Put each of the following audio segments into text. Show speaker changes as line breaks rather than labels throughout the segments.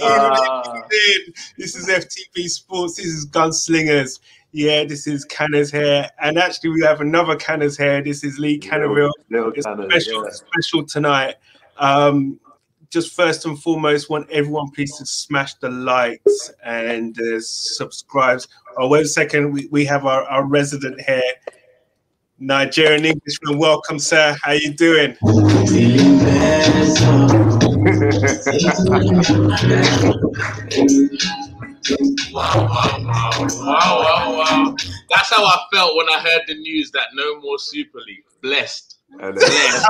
Uh, this is FTB Sports. This is Gunslingers. Yeah, this is Canners here. And actually, we have another Canners here. This is Lee Canoville. Little, little Canner, special, yeah. special tonight. Um, just first and foremost, want everyone please to smash the likes and uh, subscribes. Oh, wait a second. We, we have our, our resident here, Nigerian Englishman. Welcome, sir. How you doing?
Wow, wow, wow, wow, wow, wow. That's how I felt when I heard the news that no more Super League. Blessed. Blessed.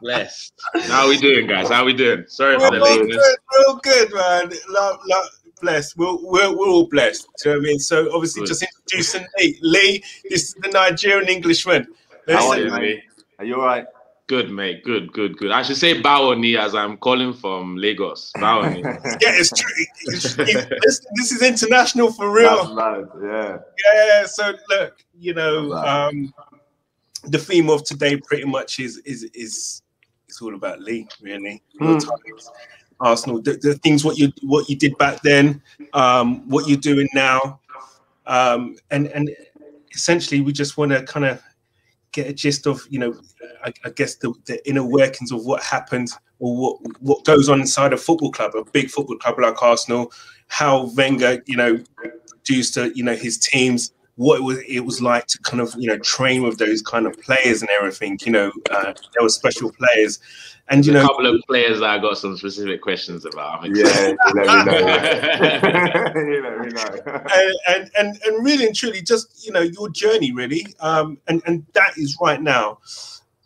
Blessed. How we doing, guys? How we doing? Sorry for the lateness.
Good, real good, man. Love, love, blessed. We're, we're, we're all blessed. Do you know what I mean? So obviously, good. just introducing Lee. Lee, this is the Nigerian Englishman.
How are you, mate? Are you all right?
Good, mate. Good, good, good. I should say Bawoni as I'm calling from Lagos. Bawoni.
yeah, it's true. It's, it's, this, is international for real.
yeah.
Yeah. So look, you know, um, the theme of today pretty much is is is it's all about Lee, really. Mm. Arsenal, the, the, things what you what you did back then, um, what you're doing now, um, and and essentially we just want to kind of get a gist of you know, I, I guess the, the, inner workings of what happened or what what goes on inside a football club, a big football club like Arsenal, how Wenger you know produced to you know his teams what it was it was like to kind of you know train with those kind of players and everything. You know, uh, there were special players, and you
There's
know,
a couple of players that I got some specific questions about.
I'm yeah, let me know. you let me know.
and, and and and really and truly, just you know, your journey really, um, and and that is right now,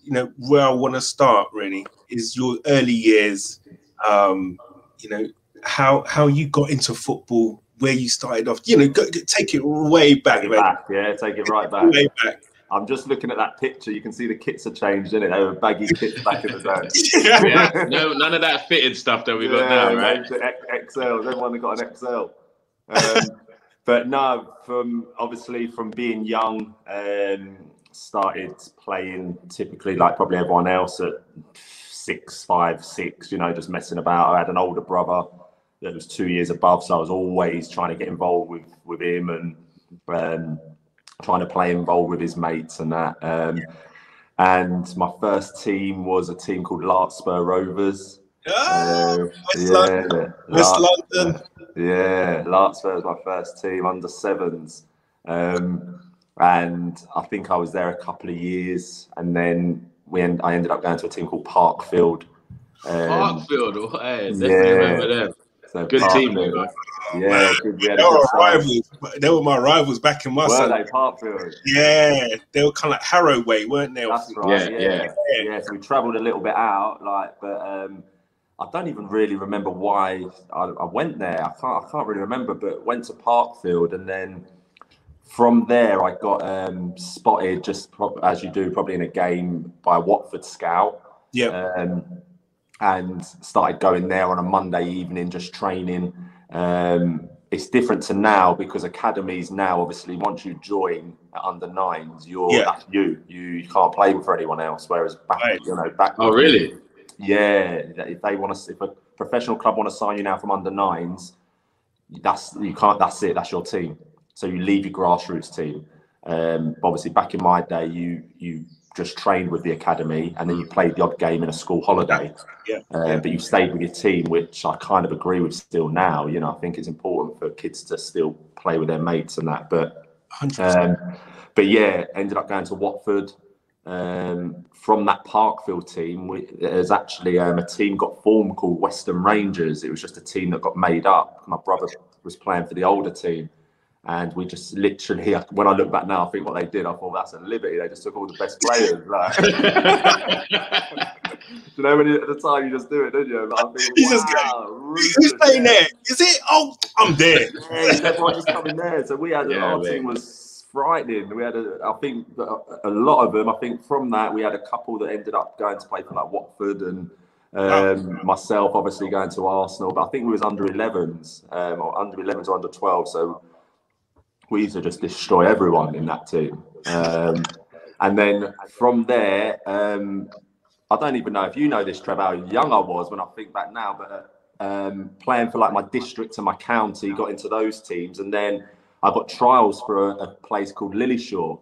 you know, where I want to start really is your early years, um, you know, how how you got into football where you started off. You know, go, take it way back,
take it back. Yeah, take it right back. Way back. I'm just looking at that picture. You can see the kits are changed, in it? They were baggy kits back in the day.
yeah. No, none of that fitted stuff that we got yeah, now, right?
XL. Everyone got an XL. Um, but no, from obviously from being young, um, started playing typically like probably everyone else at six, five, six. You know, just messing about. I had an older brother that was two years above, so I was always trying to get involved with with him and um, trying to play involved with his mates and that. Um, and my first team was a team called Larkspur Rovers.
Oh, uh, West yeah, London. West London.
Yeah, Larkspur was my first team under sevens. Um, and I think I was there a couple of years, and then we end, I ended up going to a team called Parkfield.
Um, Parkfield, hey, definitely yeah. Remember them. So good team, though.
Yeah, good,
they were rivals. They were my rivals back in my.
Were they Parkfield?
Yeah, they were kind of like Harrow way, weren't they?
That's right. Yeah, yeah, yeah. yeah. So we travelled a little bit out, like, but um, I don't even really remember why I, I, went there. I can't. I can't really remember, but went to Parkfield, and then from there I got um, spotted, just pro- as you do, probably in a game by Watford scout.
Yeah.
Um, and started going there on a Monday evening, just training. Um, it's different to now because academies now, obviously, once you join under nines, you're yeah. that's you. you. You can't play for anyone else. Whereas back, right. you know, back.
Oh, really?
Yeah. If they want to, if a professional club want to sign you now from under nines, that's you can't. That's it. That's your team. So you leave your grassroots team. Um, obviously, back in my day, you you just trained with the academy and then you played the odd game in a school holiday.
Yeah. Uh,
but you stayed with your team, which I kind of agree with still now. You know, I think it's important for kids to still play with their mates and that. But um, but yeah, ended up going to Watford. Um, from that Parkfield team, we, there's actually um, a team got formed called Western Rangers. It was just a team that got made up. My brother was playing for the older team. And we just literally, when I look back now, I think what they did, I thought that's a liberty. They just took all the best players. Like, you know, when you, at the time you just do it, don't you? Like, I think,
wow, just who's playing there? Is it? Oh, I'm there.
yeah, everyone just coming there. So we had yeah, our man. team was frightening. We had, a, I think, a, a lot of them. I think from that we had a couple that ended up going to play for like Watford and. Um, myself, obviously, going to Arsenal, but I think we was under 11s, um, or under 11s or under 12. So we used to just destroy everyone in that team. Um, and then from there, um, I don't even know if you know this, Trevor, how young I was when I think back now, but um, playing for like my district and my county, got into those teams, and then I got trials for a, a place called Lilleshall,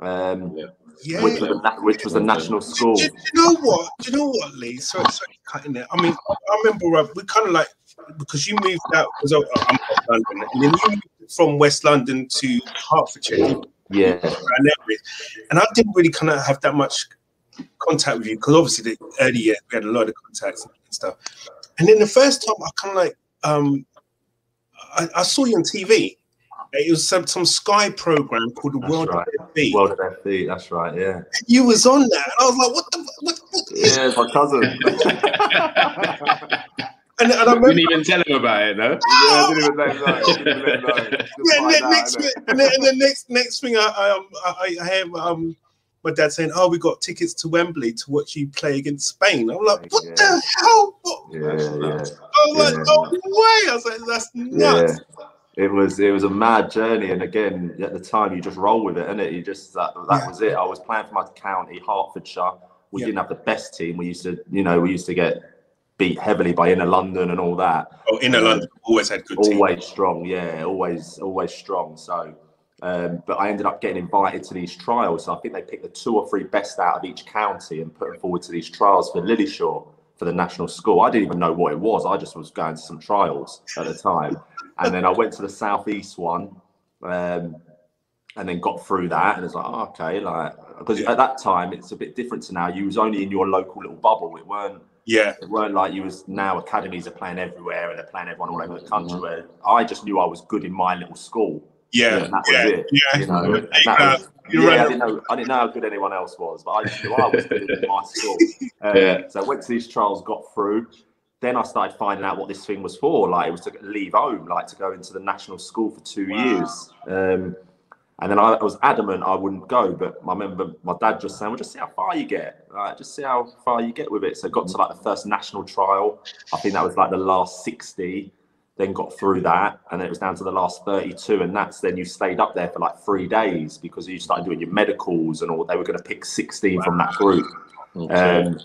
um,
Yeah.
which, was a, which was a national school.
Do, do you know what? Do you know what, Lee? Sorry, sorry, cutting it. I mean, I remember uh, we kind of like because you moved out because I'm from London, and then you moved from West London to Hertfordshire,
Yeah,
and I didn't really kind of have that much contact with you because obviously the early years we had a lot of contacts and stuff. And then the first time I kind of like um, I, I saw you on TV. It was some some Sky program called The
That's
World
right.
of FB.
World of FD. That's right. Yeah,
you was on that, and I was like, "What the? What? what is
yeah, it's my cousin.
And, and I
Didn't even tell him about it, no?
Yeah, I didn't even let him know. I didn't even let him know.
Yeah, and then next,
innit?
and then, and then next, next thing I, I, um, I, I hear um, my dad saying, "Oh, we got tickets to Wembley to watch you play against Spain." I'm like, "What
Yeah.
the hell?" What?
Yeah, yeah.
I was like,
Yeah.
"No way!" I was like, "That's nuts."
Yeah, it was it was a mad journey, and again, at the time, you just roll with it, and it you just that, that
Yeah.
was it. I was playing for my county, Hertfordshire. We
Yeah.
didn't have the best team. We used to, you know, we used to get beat heavily by Inner London and all that.
Oh, inner London always had good teams.
Always strong, yeah, always always strong. So, um, but I ended up getting invited to these trials. So I think they picked the two or three best out of each county and put them forward to these trials for Lilleshall for the national school. I didn't even know what it was. I just was going to some trials at the time, and then I went to the southeast one, um, and then got through that, and it's like, oh, okay, like because
Yeah.
at that time it's a bit different to now. You was only in your local little bubble. It weren't
Yeah,
it weren't like you was now academies are playing everywhere and they're playing everyone all over the country. Where I just knew I was good in my little school.
yeah,
and that was
yeah,
it.
yeah.
You know, and that
go.
was, yeah,
right.
I didn't know I didn't know how good anyone else was, but I just knew I was good in my school. Uh,
Yeah.
So I went to these trials, got through. Then I started finding out what this thing was for. Like it was to leave home, like to go into the national school for two
Wow.
years. Um, and then I, I was adamant I wouldn't go, but I remember my dad just saying, "Well, just see how far you get. Right? just see how far you get with it." So I got to like the first national trial. I think that was like the last sixty. Then got through that, and then it was down to the last thirty-two, and that's then you stayed up there for like three days because you started doing your medicals and all. They were going to pick sixteen from that group um,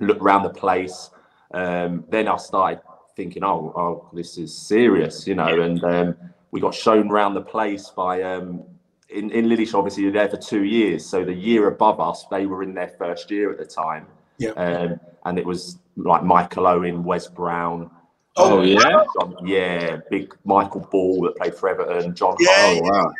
look around the place. Um, then I started thinking, oh, oh, this is serious, you know. And um, we got shown around the place by um, in in Lilleshall. Obviously, you're there for two years, so the year above us, they were in their first year at the time.
Yeah.
Um, and it was like Michael Owen, Wes Brown.
Oh,
um,
yeah?
John- yeah, big Michael Ball that played for Everton, John
Yeah,
Hart.
Oh wow.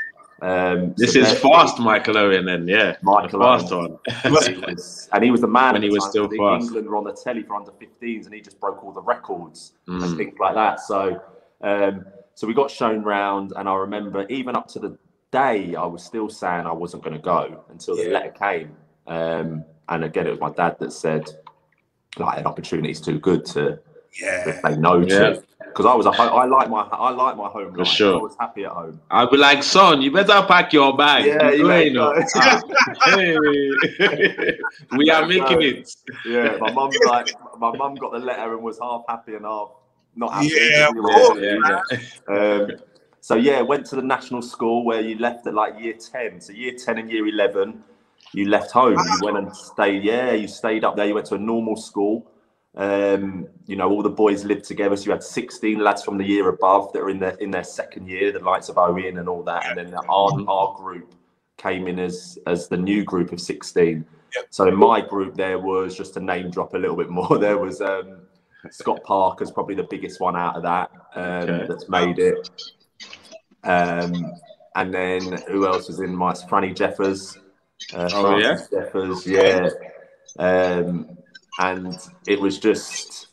Um,
This
so
is fast, Michael Owen. Then yeah,
Michael
the fast
Owen.
one.
Was- and he was the man
When he was still
so
fast.
England were on the telly for under 15s, and he just broke all the records and
Mm.
things like that. So, um, so we got shown round, and I remember even up to the day, I was still saying I wasn't going to go until the
Yeah.
letter came. Um, and again, it was my dad that said, like, an opportunity's too good to, to
yeah.
say no
Yeah.
to. Because I was, a, I like my, I like my home
For
life.
sure.
I was happy at home.
I'd be like, son, you better pack your bag.
Yeah,
You're
you know.
hey. we are making it.
Yeah, my mum's like, my mum got the letter and was half happy and half not.
Yeah, course.
Yeah, yeah.
Um, so yeah, went to the national school where you left at like year ten. So year ten and year eleven, you left home. You went and stayed. Yeah, you stayed up there. You went to a normal school. Um, you know, all the boys lived together. So you had sixteen lads from the year above that are in their in their second year, the likes of Owen and all that. And then our our group came in as as the new group of sixteen.
Yep.
So in my group, there was just to name drop a little bit more. There was um, Scott Parker's probably the biggest one out of that um,
Okay.
that's made it. Um, and then who else was in my Franny Jeffers? Uh,
Oh, yeah?
Jeffers, yeah. Um, and it was just,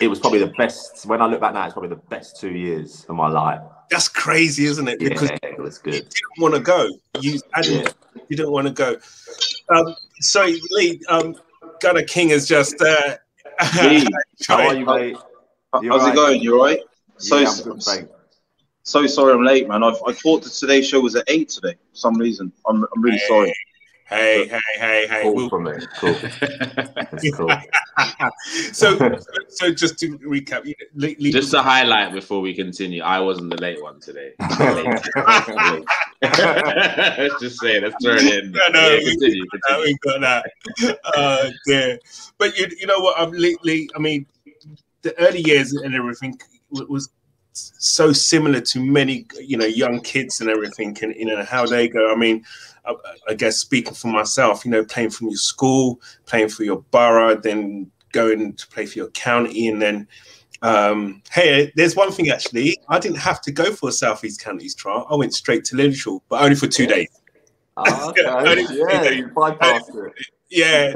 it was probably the best. When I look back now, it's probably the best two years of my life.
That's crazy, isn't it? Because
Yeah, it was good.
you didn't want to go. You, Adam,
Yeah.
you didn't want to go. Um, so Lee, um, Gunner King is just uh,
Lee,
How are you, mate?
how's
You alright?
it going? You alright? So,
yeah, good,
so sorry I'm late, man. I, I thought that today's show was at eight today for some reason. I'm, I'm really sorry.
Hey, hey, hey, hey.
Cool
We'll-
from it. Cool. That's cool.
so, so just to recap, you- Le- Le-
Just to highlight before we continue, I wasn't the late one today. Let's just say, let's throw it in.
No, no,
Yeah,
we-
continue,
No,
continue.
we got that. Uh, yeah. But you, you know what? I'm lately. I mean, the early years and everything was so similar to many, you know, young kids and everything, and you know how they go. I mean, I, I guess speaking for myself, you know, playing from your school, playing for your borough, then going to play for your county, and then. Um, hey, there's one thing actually. I didn't have to go for a Southeast Counties trial. I went straight to Lilleshall, but only for two days.
Ah, okay. Yeah, you bypassed
Yeah.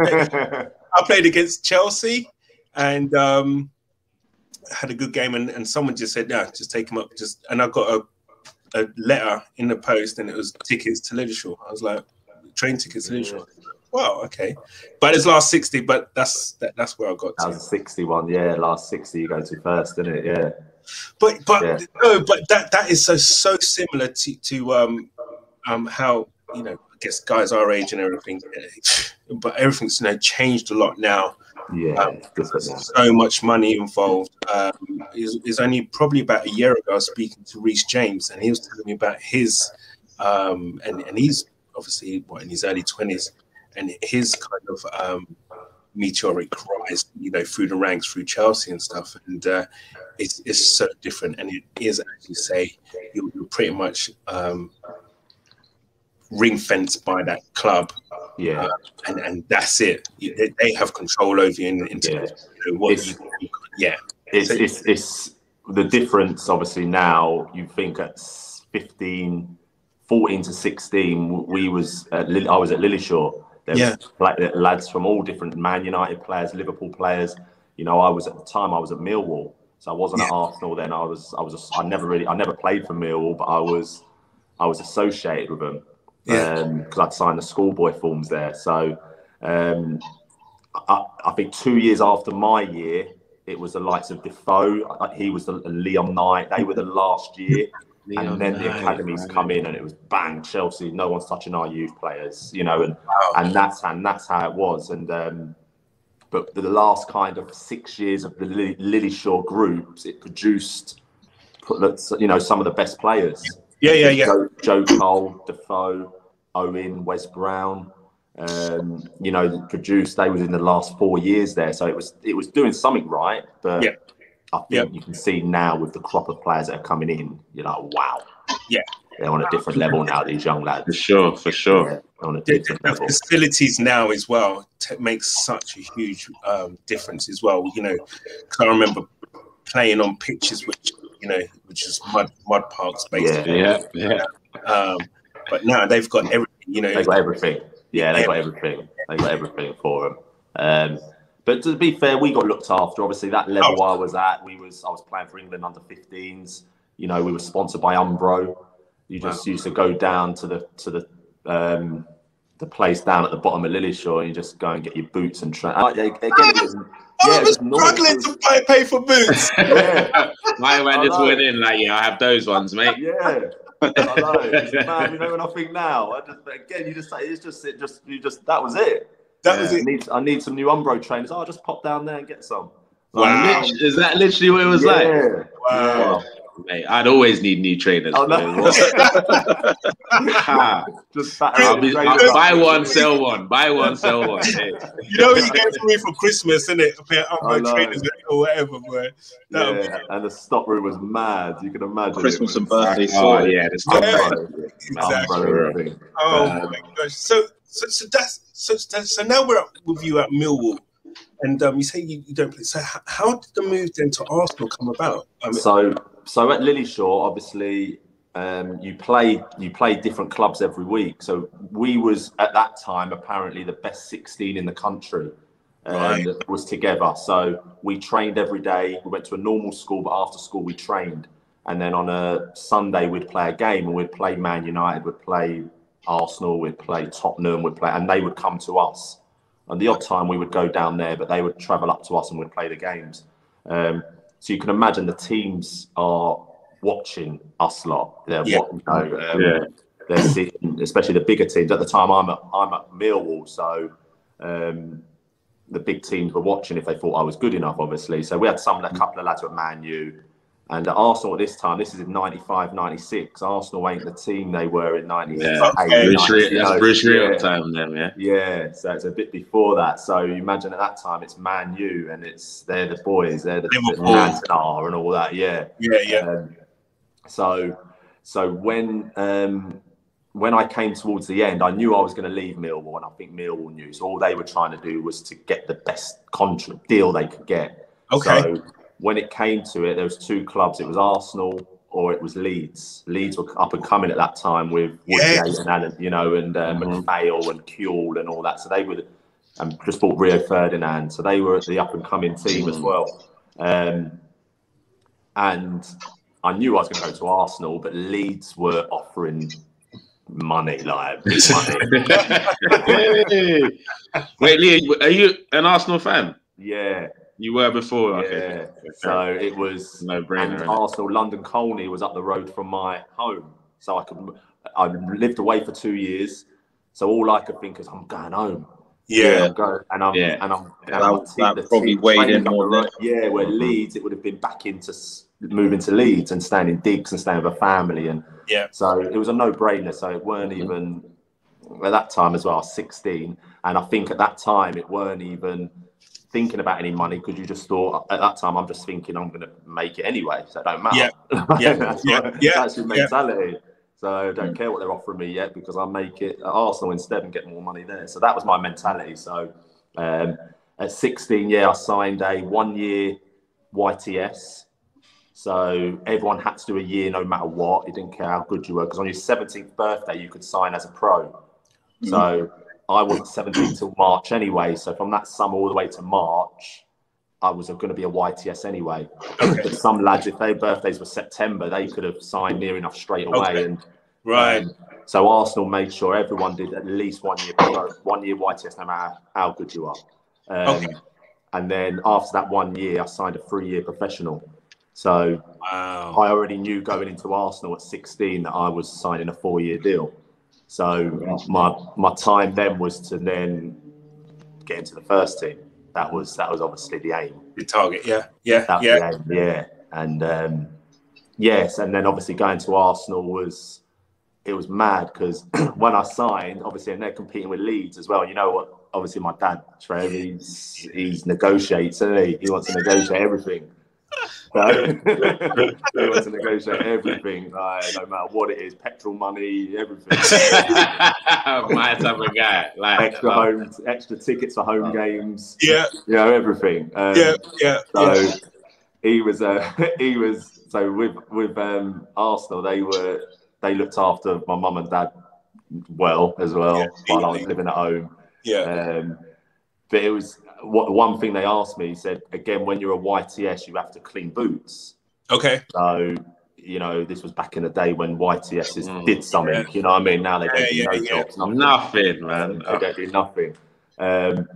I played against Chelsea and um, had a good game, and, and someone just said, "No, just take him up." Just and I got a, a letter in the post, and it was tickets to Lilleshall. I was like, train tickets to Lilleshall. Wow, okay, but it's last sixty, but that's that, that's where I got
That
to.
was 61. Yeah, last 60 you go to first, didn't it? Yeah.
But but
Yeah.
no, but that that is so so similar to to um um how you know I guess guys our age and everything, but everything's you know changed a lot now.
Yeah.
Um, so much money involved. Um, is is only probably about a year ago. I was speaking to Reece James, and he was telling me about his, um, and and he's obviously what in his early twenties, and his kind of um, meteoric rise, you know, through the ranks, through Chelsea and stuff, and uh, it's it's so different. And it is as you say, you're, you're pretty much um, ring fenced by that club
Yeah.
Um, and, and that's it. They, they have control over you in, in terms of you know, what
It's-
you, yeah,
It's,
So-
it's, it's the difference, obviously, now you think at 15, 14 to 16, we was at, I was at Lilleshall. There
Yeah.
was like lads from all different Man United players, Liverpool players. You know, I was at the time I was at Millwall, so I wasn't at Arsenal then. I was I was I never really I never played for Millwall, but I was I was associated with them
Yeah.
because I'd signed the schoolboy forms there. So um, I, I think two years after my year, it was the likes of Defoe. I- He was the Leon Knight. They were the last year, and then the academies come in, and it was bang Chelsea. No one's touching our youth players, you know, and
Wow.
and that's and that's how it was. And um, but the last kind of six years of the Lily, Lily Shaw groups, it produced, you know, some of the best players.
Yeah, yeah, yeah.
Joe, Joe Cole, Defoe, Owen, Wes Brown. Um, you know, that produced. They was in the last four years there, so it was it was doing something right. But
Yeah.
I think you can see now with the crop of players that are coming in, you're like, wow,
Yeah.
they're on a different level now. These young lads, For
sure, for sure.
Yeah, on a different
the
level.
facilities now as well t- makes such a huge um, difference as well. You know, 'cause I remember playing on pitches which you know, which is mud mud parks basically.
Yeah, yeah.
Um, but now they've got everything. You know,
they've got everything. Yeah, they
Yeah.
got everything. They've got everything for them. Um, but to be fair, we got looked after. Obviously, that level I was at, we was I was playing for England under 15s. You know, we were sponsored by Umbro. You just used to go down to the to the um, the place down at the bottom of Lilleshall and you just go and get your boots and train. Again, it was,
I
yeah, it
was
was
struggling to buy, pay for boots.
Yeah,
My man just
I
went in like, yeah, I have those ones, mate.
yeah. I know. It's mad. You know, when I think now, I just but again, you just say it's just it just you just that was it.
That was
I
it.
need I need some new Umbro trainers. Oh, I'll just pop down there and get some.
Wow.
Lit- Is that literally what it was like?
Yeah.
Wow.
Mate, I'd always need new trainers.
Oh, no.
Ha.
Just.
I'll be, I'll buy one, sell one. Buy one, sell one. Hey.
You know what you get for me for Christmas, isn't it? A pair of
I
Umbro
know.
trainers or whatever, boy. That be-
Yeah, and the stock room was mad. You can imagine.
Christmas and
was
birthday
Oh,
sorted.
yeah. This
Yeah. Exactly.
Umbro everything.
Oh
Um,
my gosh! So, so, so that's so, so, so now we're up with you at Millwall, and um, you say you, you don't play. So, h- how did the move then to Arsenal come about? I mean,
So, so at Lilleshall, obviously, um, you play you play different clubs every week. So we was at that time apparently the best 16 in the country. Um,
Right.
that was together. So we trained every day. We went to a normal school, but after school we trained. And then on a Sunday we'd play a game, and we'd play Man United, we'd play Arsenal, we'd play Tottenham, we'd play, and they would come to us. And the odd time we would go down there, but they would travel up to us and we'd play the games. Um, so you can imagine the teams are watching us a lot. They're
Yeah.
what, you know, um,
Yeah.
they're sitting, especially the bigger teams. At the time, I'm at I'm at Millwall, so um, the big teams were watching if they thought I was good enough, obviously. So we had some a couple of lads at Man U. And at Arsenal at this time, this is in 95, 96. Arsenal ain't the team they were in 96.
Yeah,
Okay.
Bruce Rea- that's Bruce Rea
yeah.
time then, yeah.
Yeah, so it's a bit before that. So you imagine at that time it's Man U and it's they're the boys, they're the, the
Liverpool.
Cantona and all that. Yeah.
Yeah, yeah.
Um, so so when um, when I came towards the end, I knew I was going to leave Millwall, and I think Millwall knew. So all they were trying to do was to get the best contract deal they could get.
Okay.
So when it came to it, there was two clubs. It was Arsenal or it was Leeds. Leeds were up and coming at that time with
Yes.
And you know, and uh,
Mhm.
McPhail and Kewell and all that. So they were, and just bought Rio Ferdinand. So they were the up and coming team as well. Um, and I knew I was going to go to Arsenal, but Leeds were offering money, like big money.
Wait, Lee, are you an Arsenal fan?
yeah,
You were before.
Yeah.
okay, fair.
So it was
no brainer. innit?
Arsenal, London Colney was up the road from my home, so I could. I lived away for two years, so all I could think is I'm going home.
Yeah.
I'm and I'm
Yeah.
and I'm and
That-
my
that
the
probably
team
weighed
trained
in more
the
than-
road. Yeah, where mm-hmm. Leeds, it would have been back into moving to Leeds and staying in digs and staying with a family, and
Yeah.
so it was a no-brainer. So it weren't mm-hmm. even at that time as well. I was 16, and I think at that time it weren't even thinking about any money because you just thought at that time I'm just thinking I'm going to make it anyway, so it don't matter.
Yeah. Yeah.
that's,
Yeah.
what-
Yeah.
that's your
Yeah.
mentality. So I don't care what they're offering me yet because I'll make it at Arsenal instead and get more money there. So that was my mentality. So um, at 16, yeah, I signed a one-year YTS. So everyone had to do a year no matter what. It didn't care how good you were because on your 17th birthday you could sign as a pro. So I wasn't 17 till March anyway. So from that summer all the way to March, I was going to be a YTS anyway. But some lads, if their birthdays were September, they could have signed near enough straight away.
Okay.
And
Right.
um, so Arsenal made sure everyone did at least one year one year YTS, no matter how good you are. Um,
Okay.
And then after that one year, I signed a three-year professional. So
Wow.
I already knew going into Arsenal at 16 that I was signing a four-year deal. So my my time then was to then get into the first team. That was that was obviously the aim.
The target. Yeah. Yeah.
That
Yeah.
aim, yeah. And um, yes, and then obviously going to Arsenal was it was mad because when I signed, obviously, and they're competing with Leeds as well. You know what? Obviously, my dad, Trev, he's he's negotiates, isn't he? He wants to negotiate everything. So he wants to negotiate everything, like, no matter what it is, petrol money, everything.
My type of guy. Like
extra home, extra tickets for home games,
Yeah.
you know, everything. Um,
Yeah. Yeah.
so
yeah.
he was uh, he was so with with um, Arsenal they were they looked after my mum and dad well as well
Yeah,
while I was living at home.
Yeah.
Um, but it was what one thing they asked me. He said again when you're a YTS you have to clean boots.
Okay.
So you know this was back in the day when YTSs
Mm,
did something.
yeah.
You know what I mean? Now they don't
Yeah,
do
yeah,
no
yeah.
jobs, nothing.
Nothing, man.
They don't do nothing. Um,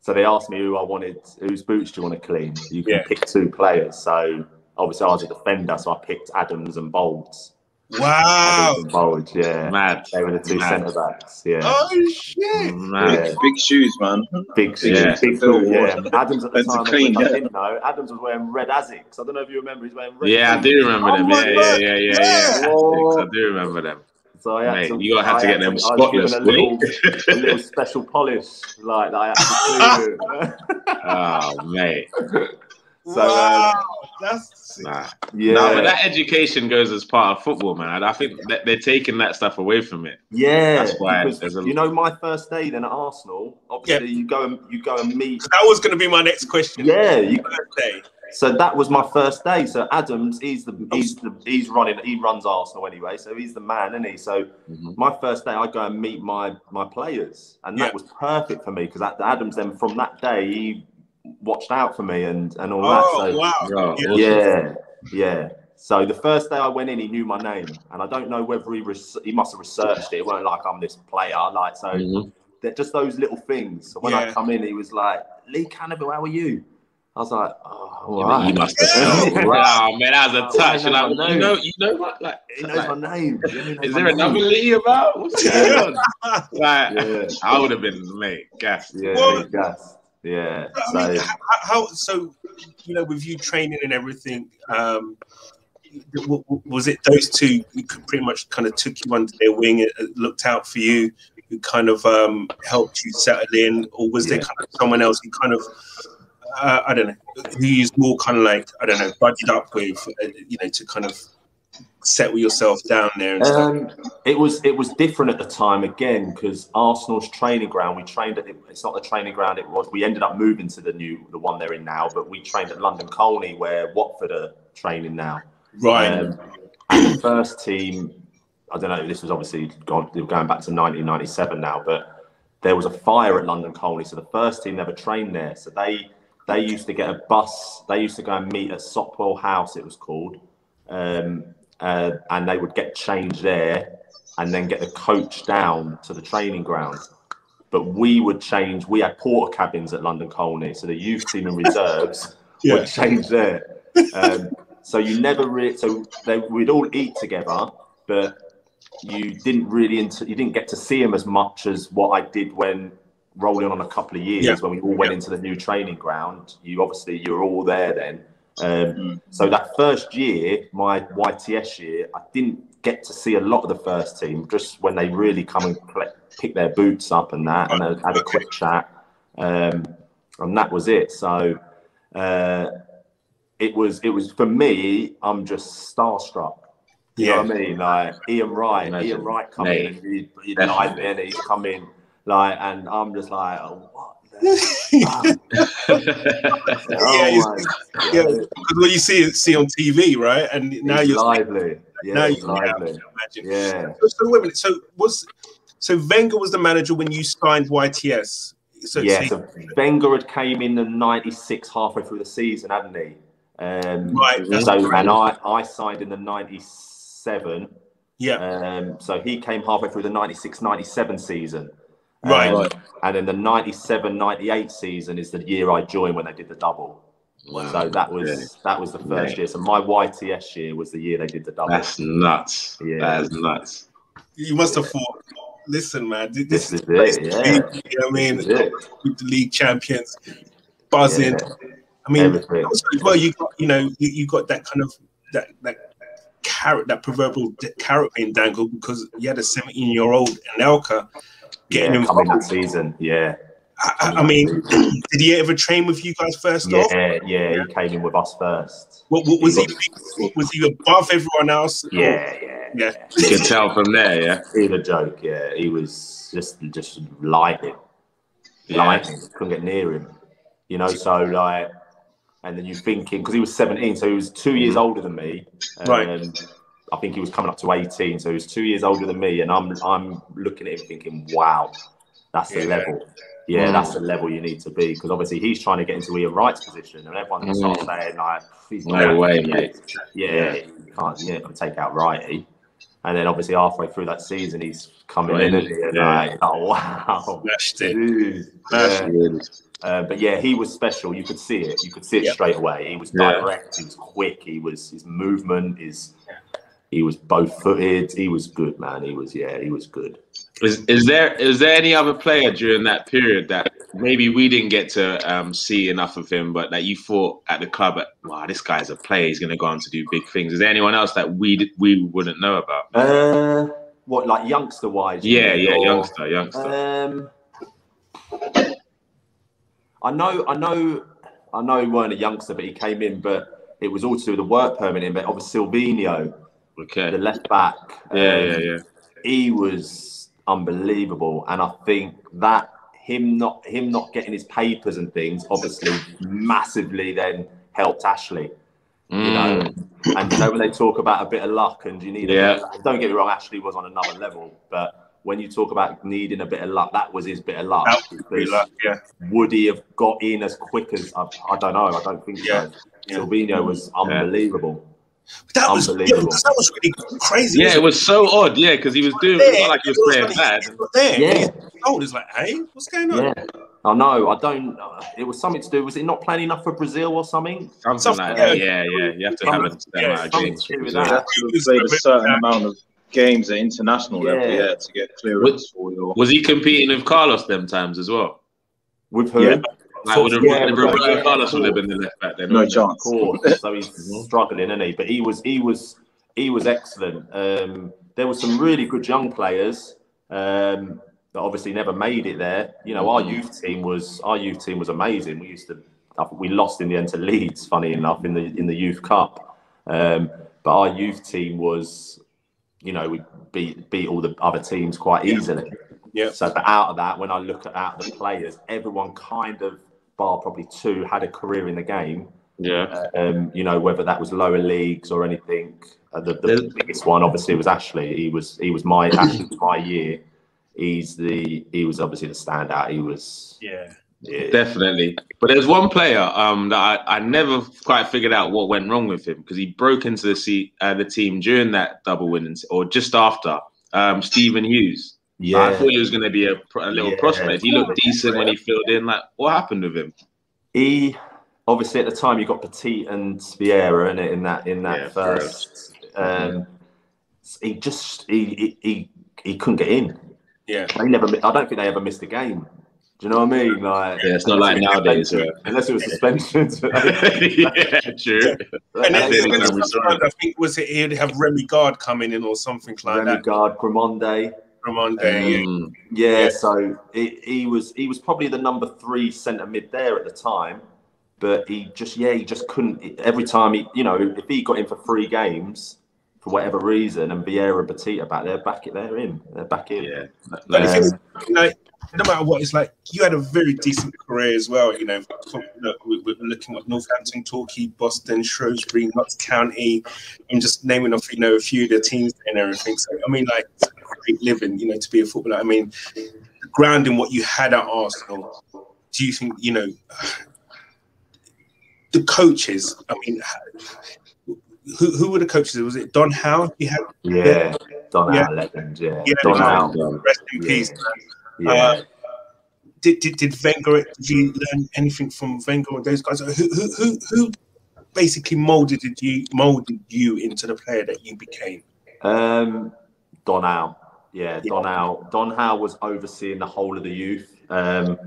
so they asked me who I wanted, whose boots do you want to clean? You can
Yeah.
pick two players. So obviously I was a defender, so I picked Adams and Bould's.
Wow.
Adams and Bould's, yeah.
Mad.
They were the two centre backs. Yeah.
Oh shit.
Mad.
Yeah.
Big shoes, man.
Big,
Yeah.
big, big
Phil
yeah. Adams at the time,
clean,
which I didn't know, Adams was wearing red Asics. I don't know if you remember, he's wearing red.
Yeah, I do remember
Oh
them.
my
Yeah, yeah,
God.
yeah, yeah,
Yeah.
yeah. I do remember them.
So I had
Mate,
to,
you gotta have to get them
I was given
spotless,
a little, a little special polish, like that I had to do.
Oh, mate.
So, um,
wow. That's
Nah.
yeah.
No, but that education goes as part of football, man. I think that they're taking that stuff away from it.
Yeah,
That's why
because
a-
you know my first day then at Arsenal. Obviously, you go and you go and meet.
that was going to be my next question.
Yeah, you,
Birthday.
so that was my first day. So Adams, he's the he's the he's running he runs Arsenal anyway. So he's the man, isn't he? So
Mhm.
my first day, I go and meet my my players, and that
Yeah.
was perfect for me because Adams then from that day he watched out for me and and all that.
Oh
So
wow. Yeah.
yeah, yeah. So the first day I went in, he knew my name, and I don't know whether he res- he must have researched it. It weren't like I'm this player, like so.
Mhm.
They're just those little things. So when I come in, he was like, Lee Canoville, how are you? I was like, oh, all
You must have felt. Wow, man, that was a touch.
I
You're like,
I
you
know.
know, you know what? Like,
He knows
like,
my name. Knows
is
my
there
name.
another Lee about? What's going on? Like,
Yeah.
I would have been mate, gas.
Yeah,
Well-
gas. Yeah.
I
So
mean, how, how so? You know, with you training and everything, um, was it those two who could pretty much kind of took you under their wing, looked out for you, who kind of um, helped you settle in, or was there kind of someone else who kind of uh, I don't know, who you more kind of like I don't know, buddied up with, uh, you know, to kind of settle yourself down there and.
Um, it was it was different at the time again because Arsenal's training ground. We trained at it's not the training ground it was. We ended up moving to the new the one they're in now, but we trained at London Colney where Watford are training now.
Right.
Um, and the first team, I don't know. This was obviously gone, going back to 1997 now, but there was a fire at London Colney, so the first team never trained there. So they they used to get a bus. They used to go and meet at Sopwell House. It was called. Um, uh, and they would get changed there and then get the coach down to the training ground. But we would change, we had porter cabins at London Colney, so the youth team and reserves
Yeah.
would change there. Um, so you never really, so they, we'd all eat together, but you didn't really, you didn't get to see them as much as what I did when rolling on a couple of years
Yeah.
when we all went
Yeah.
into the new training ground. You obviously, you were all there then. Um,
Mm.
so that first year, my YTS year, I didn't get to see a lot of the first team. Just when they really come and collect, pick their boots up and that, and I had a quick chat, um, and that was it. So uh, it was it was for me. I'm just starstruck. You know what I mean? Like Ian Wright,
Imagine.
Ian Wright come
Mate.
in, and he, he
Definitely.
dive in, he's come in, like, and I'm just like, oh, the- oh
yeah, because what you see see on TV, right? And now you're
lively. Yeah,
now you're
lively. Yeah.
So, so wait a minute. So was so Wenger was the manager when you signed YTS. So,
yeah,
so-
Wenger had came in the '96 halfway through the season, hadn't he? Um,
right.
So and I I signed in the '97.
yeah.
Um, so he came halfway through the 96-97 season.
Right.
Um, and then the 97-98 season is the year I joined when they did the double. So that was
Yeah.
that was the first
Yeah.
year. So my YTS year was the year they did the double.
That's nuts.
Yeah.
That's nuts.
You must have thought. Listen, man. This,
This
is
is
the
it, yeah.
be, You know what I mean?
This is it.
With the league champions, buzzing.
Yeah.
I mean, also well, you got you know you, you got that kind of that that carrot, that proverbial carrot being dangled because you had a 17 year old Anelka getting
Yeah, coming that season. Yeah.
I, I- I mean, did he ever train with you guys first off?
Yeah, yeah, he came in with us first.
What, what was he? Was he above everyone else?
Yeah, yeah.
Yeah.
You can tell from there, yeah.
He a joke, yeah. He was just just lightning.
Yeah.
Lightning. Couldn't get near him. You know, so like and then you're thinking because he was 17, so he was two years mm-hmm. older than me.
Right.
I think he was coming up to 18, so he was two years older than me, and I'm I'm looking at him thinking, wow, that's the
Yeah.
level. Yeah,
Mm.
that's the level you need to be because obviously he's trying to get into Ian Wright's position, and everyone
Mm.
starts saying like, he's
No way,
yeah,
mate.
Yeah, you can't, yeah, can't take out Wrighty. And then obviously halfway through that season, he's coming
Right.
in and
Yeah.
like, oh wow,
Smashed it. Smashed
Yeah. Uh, but yeah, he was special. You could see it. You could see it
Yeah.
straight away. He was
Yeah.
direct. He was quick. He was his movement. His he was both footed. He was good, man. He was yeah. He was good.
Is, is there is there any other player during that period that maybe we didn't get to um, see enough of him, but that you thought at the club, wow, this guy's a player. He's going to go on to do big things. Is there anyone else that we we wouldn't know about?
Uh, what like youngster wise?
Yeah, yeah, youngster, youngster.
Um, I know, I know, I know he weren't a youngster, but he came in, but it was all to do with the work permit. But obviously, Silvinho, the left back,
Yeah,
um,
yeah, yeah.
he was unbelievable, and I think that him not him not getting his papers and things obviously massively then helped Ashley. You know,
Mm,
and you know when they talk about a bit of luck and you need, a
Yeah.
don't get me wrong, Ashley was on another level, but when you talk about needing a bit of luck, that was his bit of luck.
That was pretty
because
luck, yeah.
Would he have got in as quick as I, I don't know? I don't think
Yeah,
so.
yeah.
Silvinho was unbelievable.
That was yeah, because that was really crazy.
yeah, it was so odd. Yeah, because he was doing it not like he was playing bad.
There.
Yeah.
He's old. It's like, hey, what's going on?
Yeah, I know. I don't. Uh, it was something to do. Was it not playing enough for Brazil or something?
Something
Something,
like that.
yeah.
Yeah, yeah. You have to
Something-
have a certain
yeah,
amount of games.
to do
for
with
Brazil.
that.
You have to play a certain amount of games at international level,
Yeah.
yeah, to get clearance for your.
Was he competing with Carlos them times as well?
With who?
Yeah.
Like would have
Yeah,
Roberto
yeah,
Carlos would have been the left back then.
No
wouldn't it?
Of
chance.
course. So he's struggling, isn't he? But he was he was he was excellent. Um, there were some really good young players um, that obviously never made it there. You know, our youth team was our youth team was amazing. We used to we lost in the end to Leeds, funny enough, in the in the youth cup. Um, but our youth team was, you know, we beat beat all the other teams quite easily.
Yeah.
So, but out of that, when I look at out of the players, everyone kind of, bar probably two, had a career in the game.
Yeah.
Um, you know, whether that was lower leagues or anything. Uh, the, the
There's-
biggest one, obviously, was Ashley. He was he was my Ashley was my year. He's the he was obviously the standout. He was
Yeah.
yeah,
Definitely. But there's one player um, that I, I never quite figured out what went wrong with him because he broke into the seat, uh, the team during that double winning or just after. Um, Stephen Hughes.
Yeah.
I thought he was going to be a, a little
Yeah.
prospect. He looked decent when he filled in. Like, what happened with him?
he obviously at the time you got Petit and Vieira in it in that in that
Yeah,
first. Um, he just he, he he he couldn't get in.
Yeah.
They never. I don't think they ever missed a game. Do you know what I mean? Like,
Yeah, it's not like nowadays. uh,
unless it was suspensions.
yeah, true.
And then, and then
it when we saw
sometimes
it.
I think was it he'd have Remi Garde coming in or something like
Remy
that
Gard, Grimandi.
from on there. Yeah.
Yeah,
Yeah.
so he, he was he was probably the number three centre mid there at the time, but he just yeah he just couldn't. Every time he you know if he got in for three games for whatever reason, and Vieira and Batista back there, back it they're in, they're back in.
yeah.
But
Um,
is, like, no matter what, it's like you had a very decent career as well. You know, from, you know we, we're looking at Northampton, Torquay, Boston, Shrewsbury, Notts County. I'm just naming off, you know, a few of the teams and everything. So I mean, like, living, you know, to be a footballer. I mean, grounding what you had at Arsenal. Do you think, you know, the coaches? I mean, who who were the coaches? Was it Don Howe? He had
yeah, Don
Yeah.
Howe legend, yeah,
Yeah,
Don. Howe,
rest in
Yeah.
peace.
yeah.
Uh, did, did did Wenger did you learn anything from Wenger or those guys? Who who who, who basically molded you molded you into the player that you became?
Um, Don Howe. Yeah,
Yeah.
Don Howe. Don Howe was overseeing the whole of the youth. Um,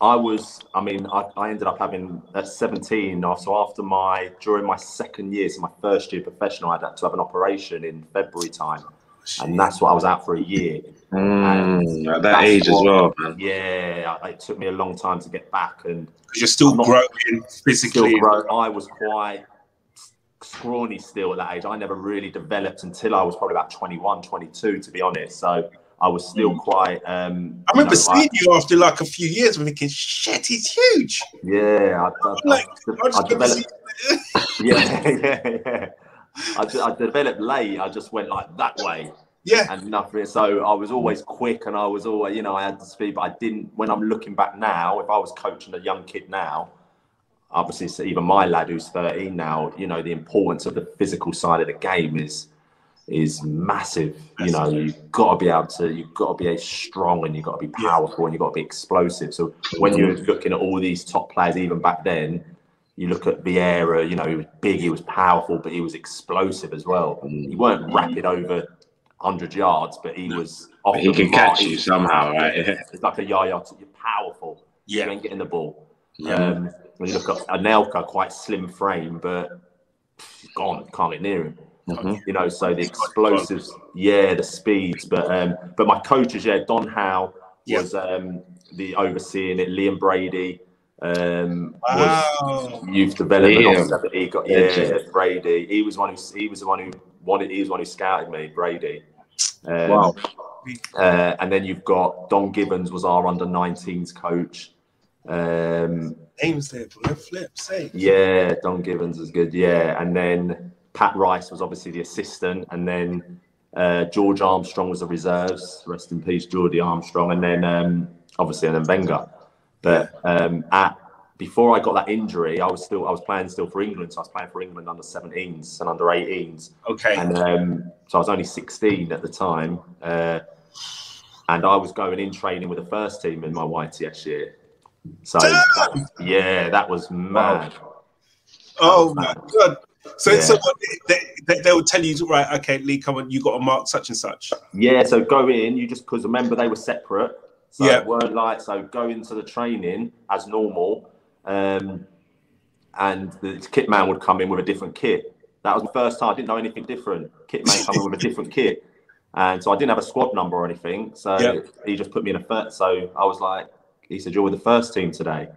I was, I mean, I, I ended up having at 17. uh, So after my, during my second year, so my first year professional, I had to have an operation in February time. And that's what I was out for a year.
Mm, at that age as well, man.
Yeah, it took me a long time to get back. And
Because you're still growing
still
physically.
grow. I was quite scrawny still at that age. I never really developed until I was probably about 21, 22, to be honest. So I was still quite. Um,
I remember
you know,
seeing you after like a few years, and thinking, "Shit, he's huge."
Yeah, I, I,
Like,
I,
I
developed. Yeah, yeah, yeah. I, I developed late. I just went like that way
yeah,
and nothing. So I was always quick, and I was always, you know, I had the speed, but I didn't. When I'm looking back now, if I was coaching a young kid now, obviously, it's even my lad who's 13 now, you know, the importance of the physical side of the game is is massive. You know, you've got to be able to, you've got to be strong, and you've got to be powerful, and you've got to be explosive. So when you're looking at all these top players, even back then. You look at Vieira, you know, he was big, he was powerful, but he was explosive as well. He weren't rapid over 100 yards, but he was off
he can catch you somehow, right?
It's like a Yaya. You're powerful. You
yeah.
ain't getting the ball.
Yeah.
Um, when you look at Anelka, quite slim frame, but gone. Can't get near him.
Mhm.
You know, so the explosives, yeah, the speeds. But um, but my coaches, yeah, Don Howe
Yeah.
was um, the overseeing it. Liam Brady um, was
Wow.
youth development officer. But he got yeah,
Legend.
Brady. He was one who he was the one who wanted. He was the one who scouted me, Brady. Um,
Wow.
uh, and then you've got Don Givens was our under 19s coach. Um,
Names there, boy. Flip, say.
yeah, Don Givens was good. Yeah, and then Pat Rice was obviously the assistant, and then uh, George Armstrong was the reserves. Rest in peace, Geordie Armstrong, and then um, obviously and then Wenger. But um, at before I got that injury, I was still I was playing still for England, so I was playing for England under 17s and under 18s.
Okay.
And um, so I was only 16 at the time. Uh, and I was going in training with the first team in my YTS year. So that- yeah, that was mad.
Oh my god! So,
Yeah.
so they, they, they would tell you, right? Okay, Lee, come on, you got to mark such and such.
Yeah, so go in, you just because remember they were separate. So
Yeah.
weren't like so go into the training as normal. Um and the kit man would come in with a different kit. That was the first time I didn't know anything different. Kit man coming with a different kit. And so I didn't have a squad number or anything. So
Yeah.
he just put me in a first. So I was like, he said, You're with the first team today.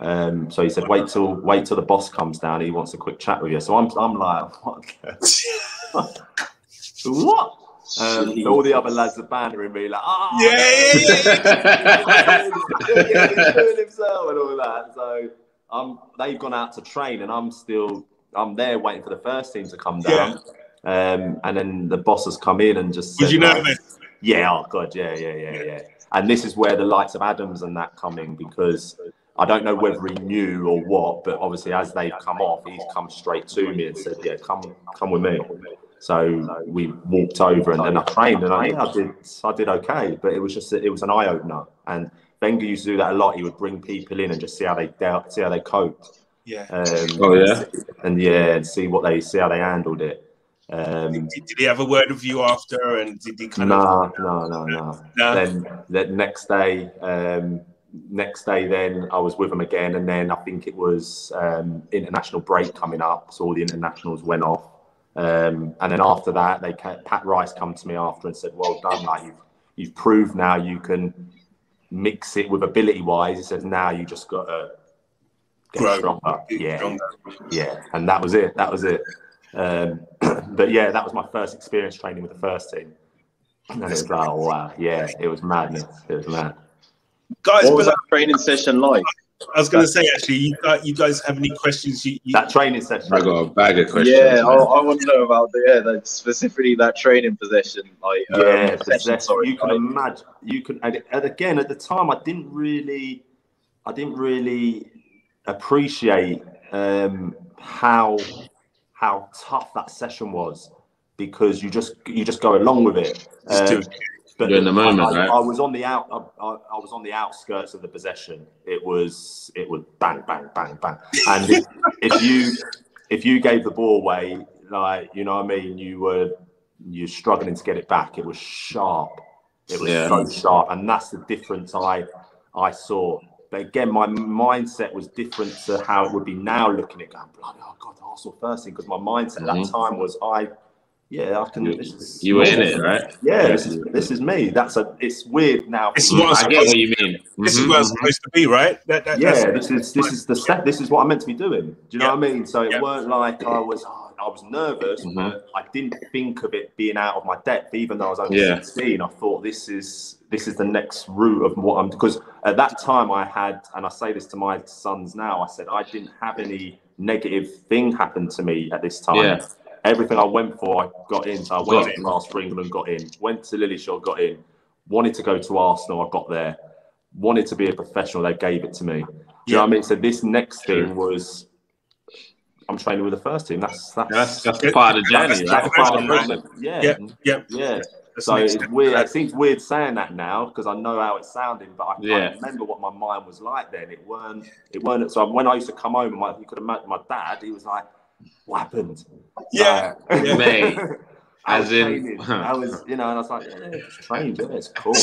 Um, so he said, wait till wait till the boss comes down. He wants a quick chat with you. So I'm I'm like, what? what? Um, all the other lads are bantering me like, oh,
Yeah, yeah, yeah.
he's doing himself and all that. So um, they've gone out to train, and I'm still I'm there waiting for the first team to come down. Um, and then the boss has come in and just
Was
said,
you
like,
nervous?
yeah, oh god, yeah, yeah, yeah, yeah. And this is where the likes of Adams and that come in because I don't know whether he knew or what, but obviously as they've come off, he's come straight to me and said, "Yeah, come, come with me." So we walked over and then I trained and I, yeah, I did, I did okay, but it was just, it was an eye opener. And Wenger used to do that a lot. He would bring people in and just see how they dealt, see how they coped.
Yeah.
Um,
Oh, yeah?
and yeah, and see what they see how they handled it. Um,
Did, did he have a word with you after? And did he kind
no,
of?
no, no, no.
No.
Then the next day, um, next day, then I was with him again, and then I think it was um, international break coming up, so all the internationals went off. Um, and then after that, they ca- Pat Rice come to me after and said, "Well done, like you've you've proved now you can mix it with ability wise." He says, "Now you just got to get
Grow.
stronger."
Get
Yeah,
stronger.
yeah, and that was it. That was it. Um, but yeah, that was my first experience training with the first team, and it was like, oh, wow, yeah, it was madness. It was mad.
Guys,
What was
but
that training session like?
I was going to say, actually, you, guys- you guys have any questions? You, you,
That training session.
I got a bag of questions.
Yeah, I. I want to know about the, yeah, that specifically that training possession, like um,
yeah,
possession,
possession.
sorry,
you can
like-
imagine. You can, and, and again, at the time, I didn't really, I didn't really appreciate um, how how tough that session was because you just you just go along with it. Um, but
You're in the moment,
I,
right?
I was on the out. I, I, I was on the outskirts of the possession. It was it was bang bang bang bang. And if, if you if you gave the ball away, like you know what I mean, you were you're struggling to get it back. It was sharp. It was
Yeah.
so sharp, and that's the difference I I saw. But again, my mindset was different to how it would be now. Looking at it, going, bloody, oh god, Arsenal first thing, because my mindset at
Mhm.
that time was I. Yeah, I can.
You-
this is
You were in
normal.
it, right?
Yeah, this is this is me. That's a. It's weird now.
This is what
I
I'm
get
supposed
what you mean.
this is
Mhm,
where I'm
mhm.
supposed to be, right? That, that,
yeah, this is this is the step. This is what I'm meant to be doing. Do you know
Yeah.
what I mean? So it
Yeah.
weren't like I was. oh, I was nervous,
Mhm.
but I didn't think of it being out of my depth. Even though I was only
Yeah.
16, I thought this is this is the next route of what I'm. Because at that time I had, and I say this to my sons now. I said I didn't have any negative thing happen to me at this time.
Yeah.
Everything I went for, I got in. So I went
it.
to last for England, got in. Went to Lilleshall, got in. Wanted to go to Arsenal, I got there. Wanted to be a professional, they gave it to me. Do you know what I mean? So this next thing was, I'm training with the first team. That's that's
That's that's part of the journey,
That's- that's
Part of the
yeah,
Yeah, yeah.
yeah.
That's
So it's weird. It seems weird saying that now because I know how it's sounding, but I can't
Yeah.
remember what my mind was like then. It weren't. It weren't. So when I used to come home, my, you could imagine my dad. He was like, "What happened?"
Yeah,
Like-
yeah.
Mate,
I
as
was
in-
training. I was, you know, and I was like, "Yeah, it's trained. Yeah, it's cool."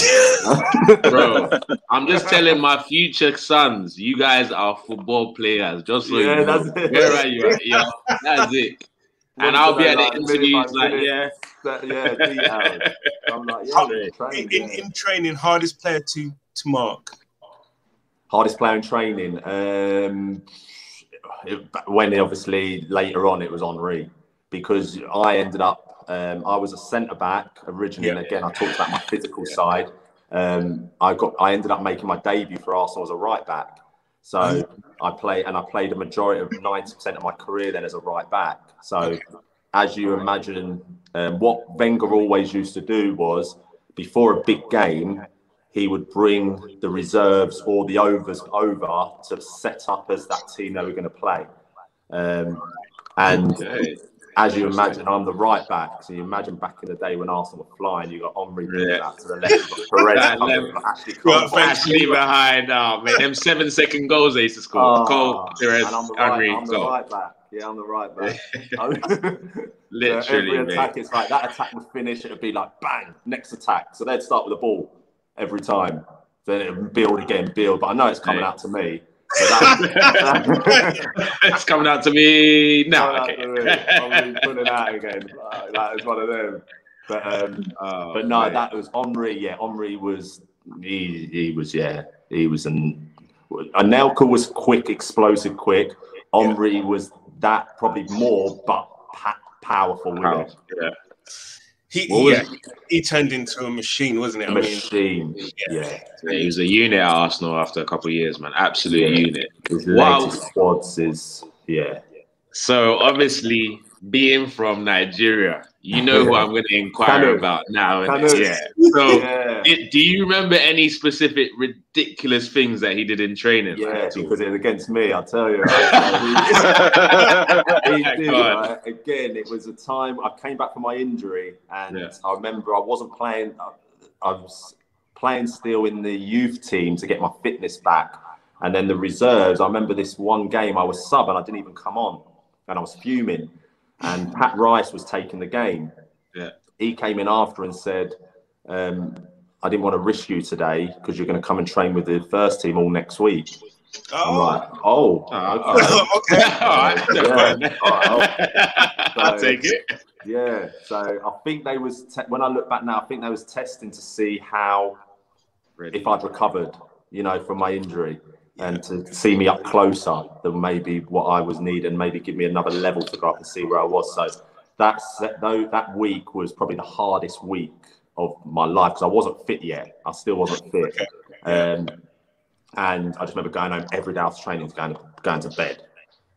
Bro, I'm just telling my future sons, you guys are football players. Just so
Yeah,
you know. Where are you at? Yeah, that's it. And I'll be at the
like, minute
interviews
by
like, yeah,
But, yeah, details. I'm like, yeah,
How-
it's
in,
trained,
in,
yeah.
in training, hardest player to to mark.
Hardest player in training. Um, it- when obviously later on it was Henry because I ended up. Um, I was a centre back originally, and
Yeah.
again I talked about my physical side. Um, I got. I ended up making my debut for Arsenal as a right back. So I play, and I played a majority of ninety percent of my career then as a right back. So as you imagine, um, what Wenger always used to do was before a big game, he would bring the reserves or the overs over to set up as that team they were going to play. Um, and
Okay.
As you imagine, I'm the right back. So you imagine back in the day when Arsenal were flying, you got Omri
Yeah.
out to the left, got
Pires
coming,
left.
but Ashley
Well,
Cole.
thank
Actually behind now, man. Them seven second goals they used to score.
Ah,
Cole, Pires,
and I'm the right,
Henry,
I'm the right back. Yeah, I'm the right back.
Literally,
so every
mate.
attack is like that attack would finish, it would be like bang, next attack. So they'd start with the ball every time. Then it would build again, build. But I know it's coming
Right.
out to me.
It's coming out to me now.
coming out to me. I'm
Okay.
really pulling out again. Like, that is one of them. But um,
Oh,
but no,
mate.
that was Omri. Yeah, Omri was he, he was yeah he was an Anelka was quick, explosive, quick. Henry was that probably more, but pa- powerful it.
Yeah.
He,
What
yeah,
was-
he turned into a machine, wasn't it?
A
I mean,
machine.
yeah.
Yeah.
Yeah, he was a unit at Arsenal after a couple of years, man. Absolute
Yeah.
unit.
His
Wow.
latest squads is yeah.
So obviously, being from Nigeria, you know who I'm going to inquire about now. Yeah. So,
Yeah.
it- do you remember any specific ridiculous things that he did in training?
Yeah,
all?
because it was against me, I'll tell you. He did, right? Again, it was a time I came back from my injury, and
Yeah.
I remember I wasn't playing. I, I was playing still in the youth team to get my fitness back, and then the reserves. I remember this one game I was sub and I didn't even come on, and I was fuming. And Pat Rice was taking the game.
Yeah.
He came in after and said, um, "I didn't want to risk you today because you're going to come and train with the first team all next week." I'm
oh,
like, "Oh,
Oh,
okay."
okay.
All right.
Yeah. Alright,
I'll take it.
Yeah, so I think they was te- when I look back now, I think they was testing to see how if I'd recovered, you know, from my injury, and to see me up closer than maybe what I was needing, maybe give me another level to go up and see where I was. So that's though that week was probably the hardest week of my life because I wasn't fit yet. I still wasn't fit, um, and I just remember going home every day after training, going going to bed.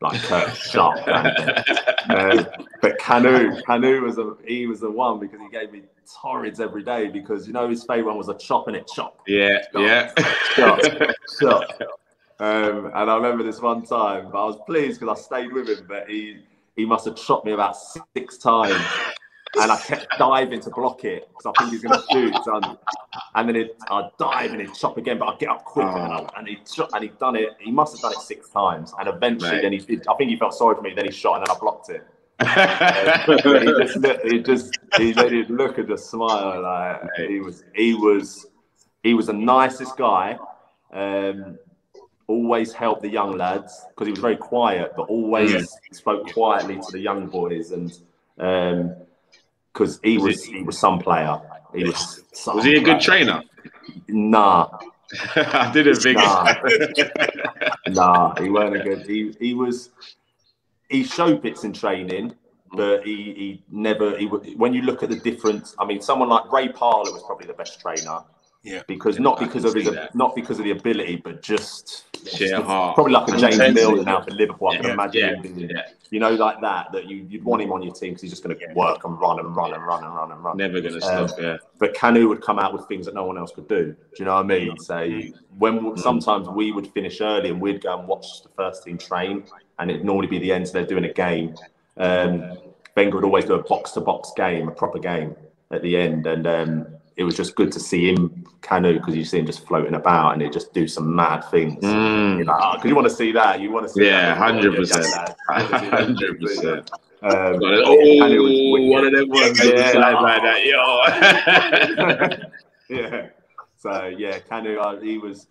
Like curtain sharp, going to bed. Um, but Kanu, Kanu was a he was the one because he gave me torrids every day because you know his favourite one was a chop and it chop,
Yeah, yeah.
chop, chop. Um, and I remember this one time, but I was pleased because I stayed with him, but he he must have shot me about six times. And I kept diving to block it because I think he's going to shoot. I'm- and then it, I'd dive and he'd chop again, but I'd get up quick. And, I, and, he'd shot, and he'd done it. He must have done it six times. And eventually,
Right.
then he did, I think he felt sorry for me. Then he shot and then I blocked it. But he just looked, he just he let it look and just smile like he was he was he was the nicest guy. Um, always helped the young lads because he was very quiet, but always
Yeah.
spoke quietly to the young boys and um because he
Was
was he was some player. He was some
Was he a good
player.
trainer?
Nah,
I didn't think
Nah. nah, he weren't a good. He he was he showed bits in training, but he he never he would when you look at the difference. I mean, someone like Ray Parlour was probably the best trainer.
Yeah.
Because not
I
because of his
that.
not because of the ability, but just
Sheer heart.
probably like a James. Milner now for Liverpool. I can
Yeah,
imagine
yeah,
him being,
yeah.
you know, like that. That you you'd want him on your team because he's just going to work and run and run and run and run and run.
Never gonna
Um,
stop. Yeah.
but Kanu would come out with things that no one else could do. Do you know what I mean? So when sometimes we would finish early and we'd go and watch the first team train, and it'd normally be the end, so they're doing a game. Um, Wenger would always do a box to box game, a proper game at the end, and um, it was just good to see him Kanu because you see him just floating about and it just do some mad things.
Mm.
You're like, because you want to see that, you want to see
Yeah, 100%. Hundred
Um,
percent.
yeah,
Oh,
Kanu was wicked.
one of them ones that
Yeah.
decide like that, yo.
yeah. So yeah, Kanu, uh, he was.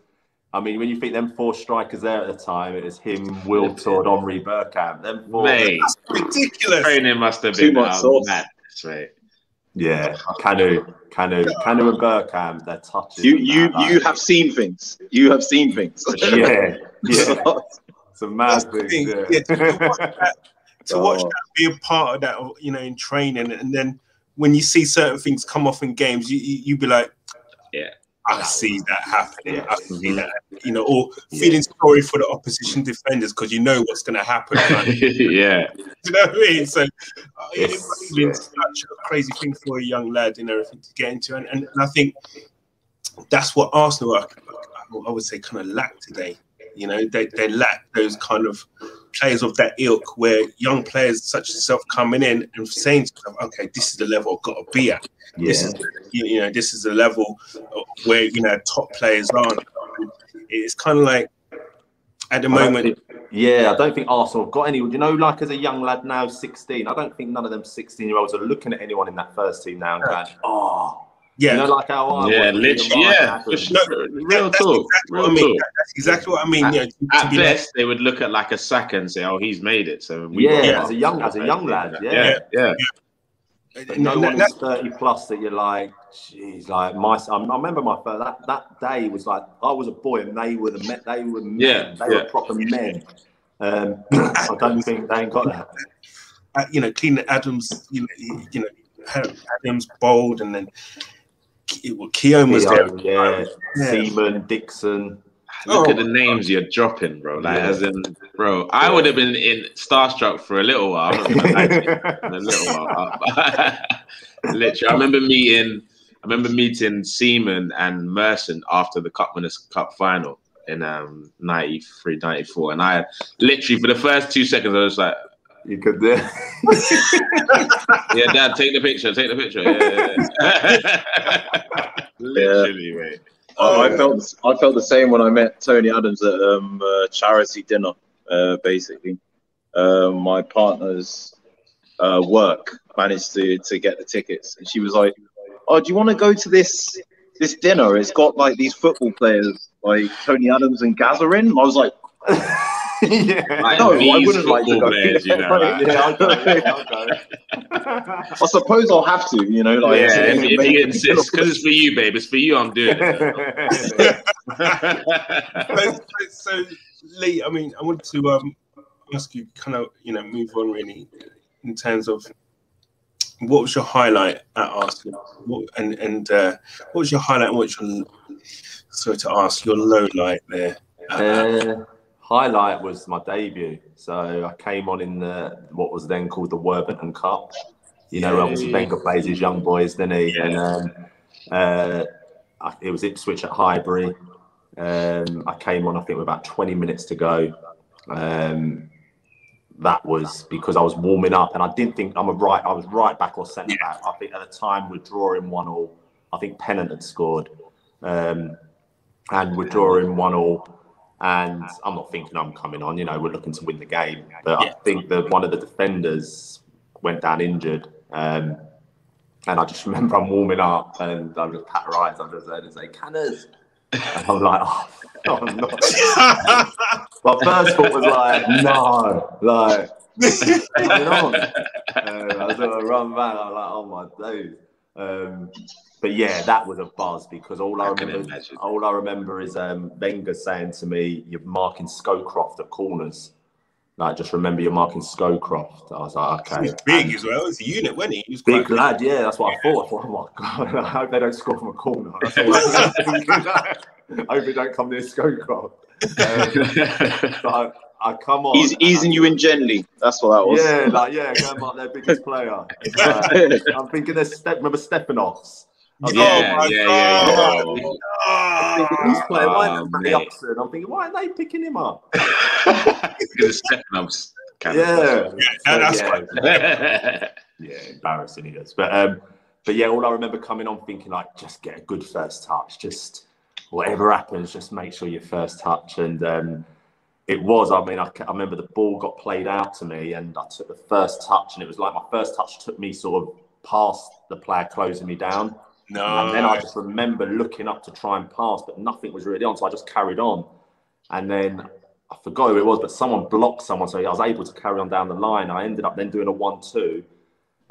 I mean, when you think them four strikers there at the time, it was him, Will Todd, Henry Bergkamp. Them four.
Mate,
ridiculous.
training must have
Too
been
much
um,
sauce.
madness, mate.
Yeah, Kanu, Kanu, Kanu and Bergkamp. They're touching.
You you
that,
you
like-
have seen things. You have seen things.
Yeah, yeah. Some mad
That's the
things.
thing,
Yeah.
yeah, to watch that, to watch
Oh.
that, be a part of that, you know, in training, and then when you see certain things come off in games, you you, you be like,
Yeah.
I see that happening. I see that, you know, or feeling sorry for the opposition defenders because you know what's going to happen. Right?
yeah.
you know what I mean? So uh, it
Yes,
must have been such a crazy thing for a young lad and everything to get into, and, and, and I think that's what Arsenal, are, I would say, kind of lack today. You know, they they lack those kind of players of that ilk, where young players such as yourself coming in and saying to them, "Okay, this is the level I've got to be at.
Yeah.
This is, you know, this is the level where you know top players are." It's kind of like at the
I
moment,
think- yeah, I don't think Arsenal have got any. You know, like as a young lad now, 16, I don't think none of them 16 year olds are looking at anyone in that first team now and going, oh,
yeah,
you know, like how I
Yeah, literally, yeah.
Adams.
Just,
No,
real
that's
talk.
exactly
Real
what I mean.
talk.
That's exactly what I mean.
At-
you know, to, to
At
be like,
best, they would look at like a Saka and say, "Oh, he's made it." So we
Yeah,
got-
as a young- as a young lad, yeah.
yeah, yeah.
But
and
no
that-
one
that-
is 30 plus that you're like, jeez, like my. I remember my first that that day was like I was a boy and they were the men. They were men.
Yeah,
they
yeah.
were proper men. Um, I don't think they ain't got that.
uh, you know, Keenan Adams, you know, he- you know, Adams Bould, and then Ke- well, Keown was there.
yeah,
Yeah.
Seaman, Dixon.
Look
Oh.
at the names you're dropping, bro. Like,
Yeah.
as in, bro, I would have been in starstruck for a little while. I'm not gonna lie to you. in a little while. Literally, I remember meeting. I remember meeting Seaman and Merson after the Cup Winners' Cup final in um 93, 94. and I literally for the first two seconds I was like,
You could do.
"Yeah, Dad, take the picture, take the picture." Yeah, yeah, yeah. literally, mate.
Oh, I felt I felt the same when I met Tony Adams at um, uh, charity dinner. Uh, basically, uh, my partner's uh, work managed to to get the tickets, and she was like, "Oh, do you want to go to this this dinner? It's got like these football players like Tony Adams and Gazarin." I was like,
yeah.
Like
"No, I
these
wouldn't like to go."
players, you know, like-
yeah, I'll go. I'll go.
I suppose I'll have to, you know, like
yeah, if,
to
if you insist, because it's for you, babe. It's for you. I'm doing it.
so, so, so, Lee, I mean, I want to um, ask you, kind of, you know, move on really in terms of what was your highlight at Arsenal, what, and and uh, what was your highlight? and What's your sorry to ask your low light there?
Uh, highlight was my debut. So I came on in the what was then called the Worthington Cup. You know,
Yeah,
obviously. Wenger plays his young boys, didn't he?
Yeah.
And um, uh, it was Ipswich at Highbury. Um, I came on, I think, with about 20 minutes to go. Um, that was because I was warming up, and I didn't think I'm a right. I was right back or centre back. I think at the time we're drawing one all. I think Pennant had scored, um, and we're drawing one all. And I'm not thinking I'm coming on. You know, we're looking to win the game. But I think that one of the defenders went down injured. Um, and I just remember I'm warming up, and I'm just pat right. I'm just there and say, "Canners," and I'm like, "Oh, no, I'm not." My first thought was like, "No, like." what's going on? Um, I was gonna run back. I was like, oh my days. Um, but yeah, that was a buzz because all I,
I
remember, all I remember is um, Wenger saying to me, "You're marking Scowcroft at corners." Like, just remember you're marking Scowcroft. I was like, okay.
was big
And
as well. He was a unit, wasn't he? He was
big
quite
lad, yeah. That's what I thought. I thought, oh my god, I hope they don't score from a corner. I. I hope they don't come near Scowcroft. Um, but I, I come on.
He's
and
easing you in gently. That's what that was.
Yeah, like yeah, go and mark their biggest player. Like, I'm thinking there's step. Remember Stepanovs? I was
Yeah,
my
yeah, yeah, yeah.
God.
thinking,
Oh,
playing? Why
Oh,
is Matty. Upson? I'm thinking, why are they picking him up?
Because it's stepping up. kind of-
Yeah,
Yeah, that's
So,
right.
yeah, yeah, embarrassing he does. But um, but yeah, all I remember coming on thinking like, just get a good first touch. Just whatever happens, just make sure your first touch. And um, it was. I mean, I, I remember the ball got played out to me, and I took the first touch, and it was like my first touch took me sort of past the player closing me down.
No.
And then I just remember looking up to try and pass, but nothing was really on. So I just carried on. And then I forgot who it was, but someone blocked someone. So I was able to carry on down the line. I ended up then doing a one two.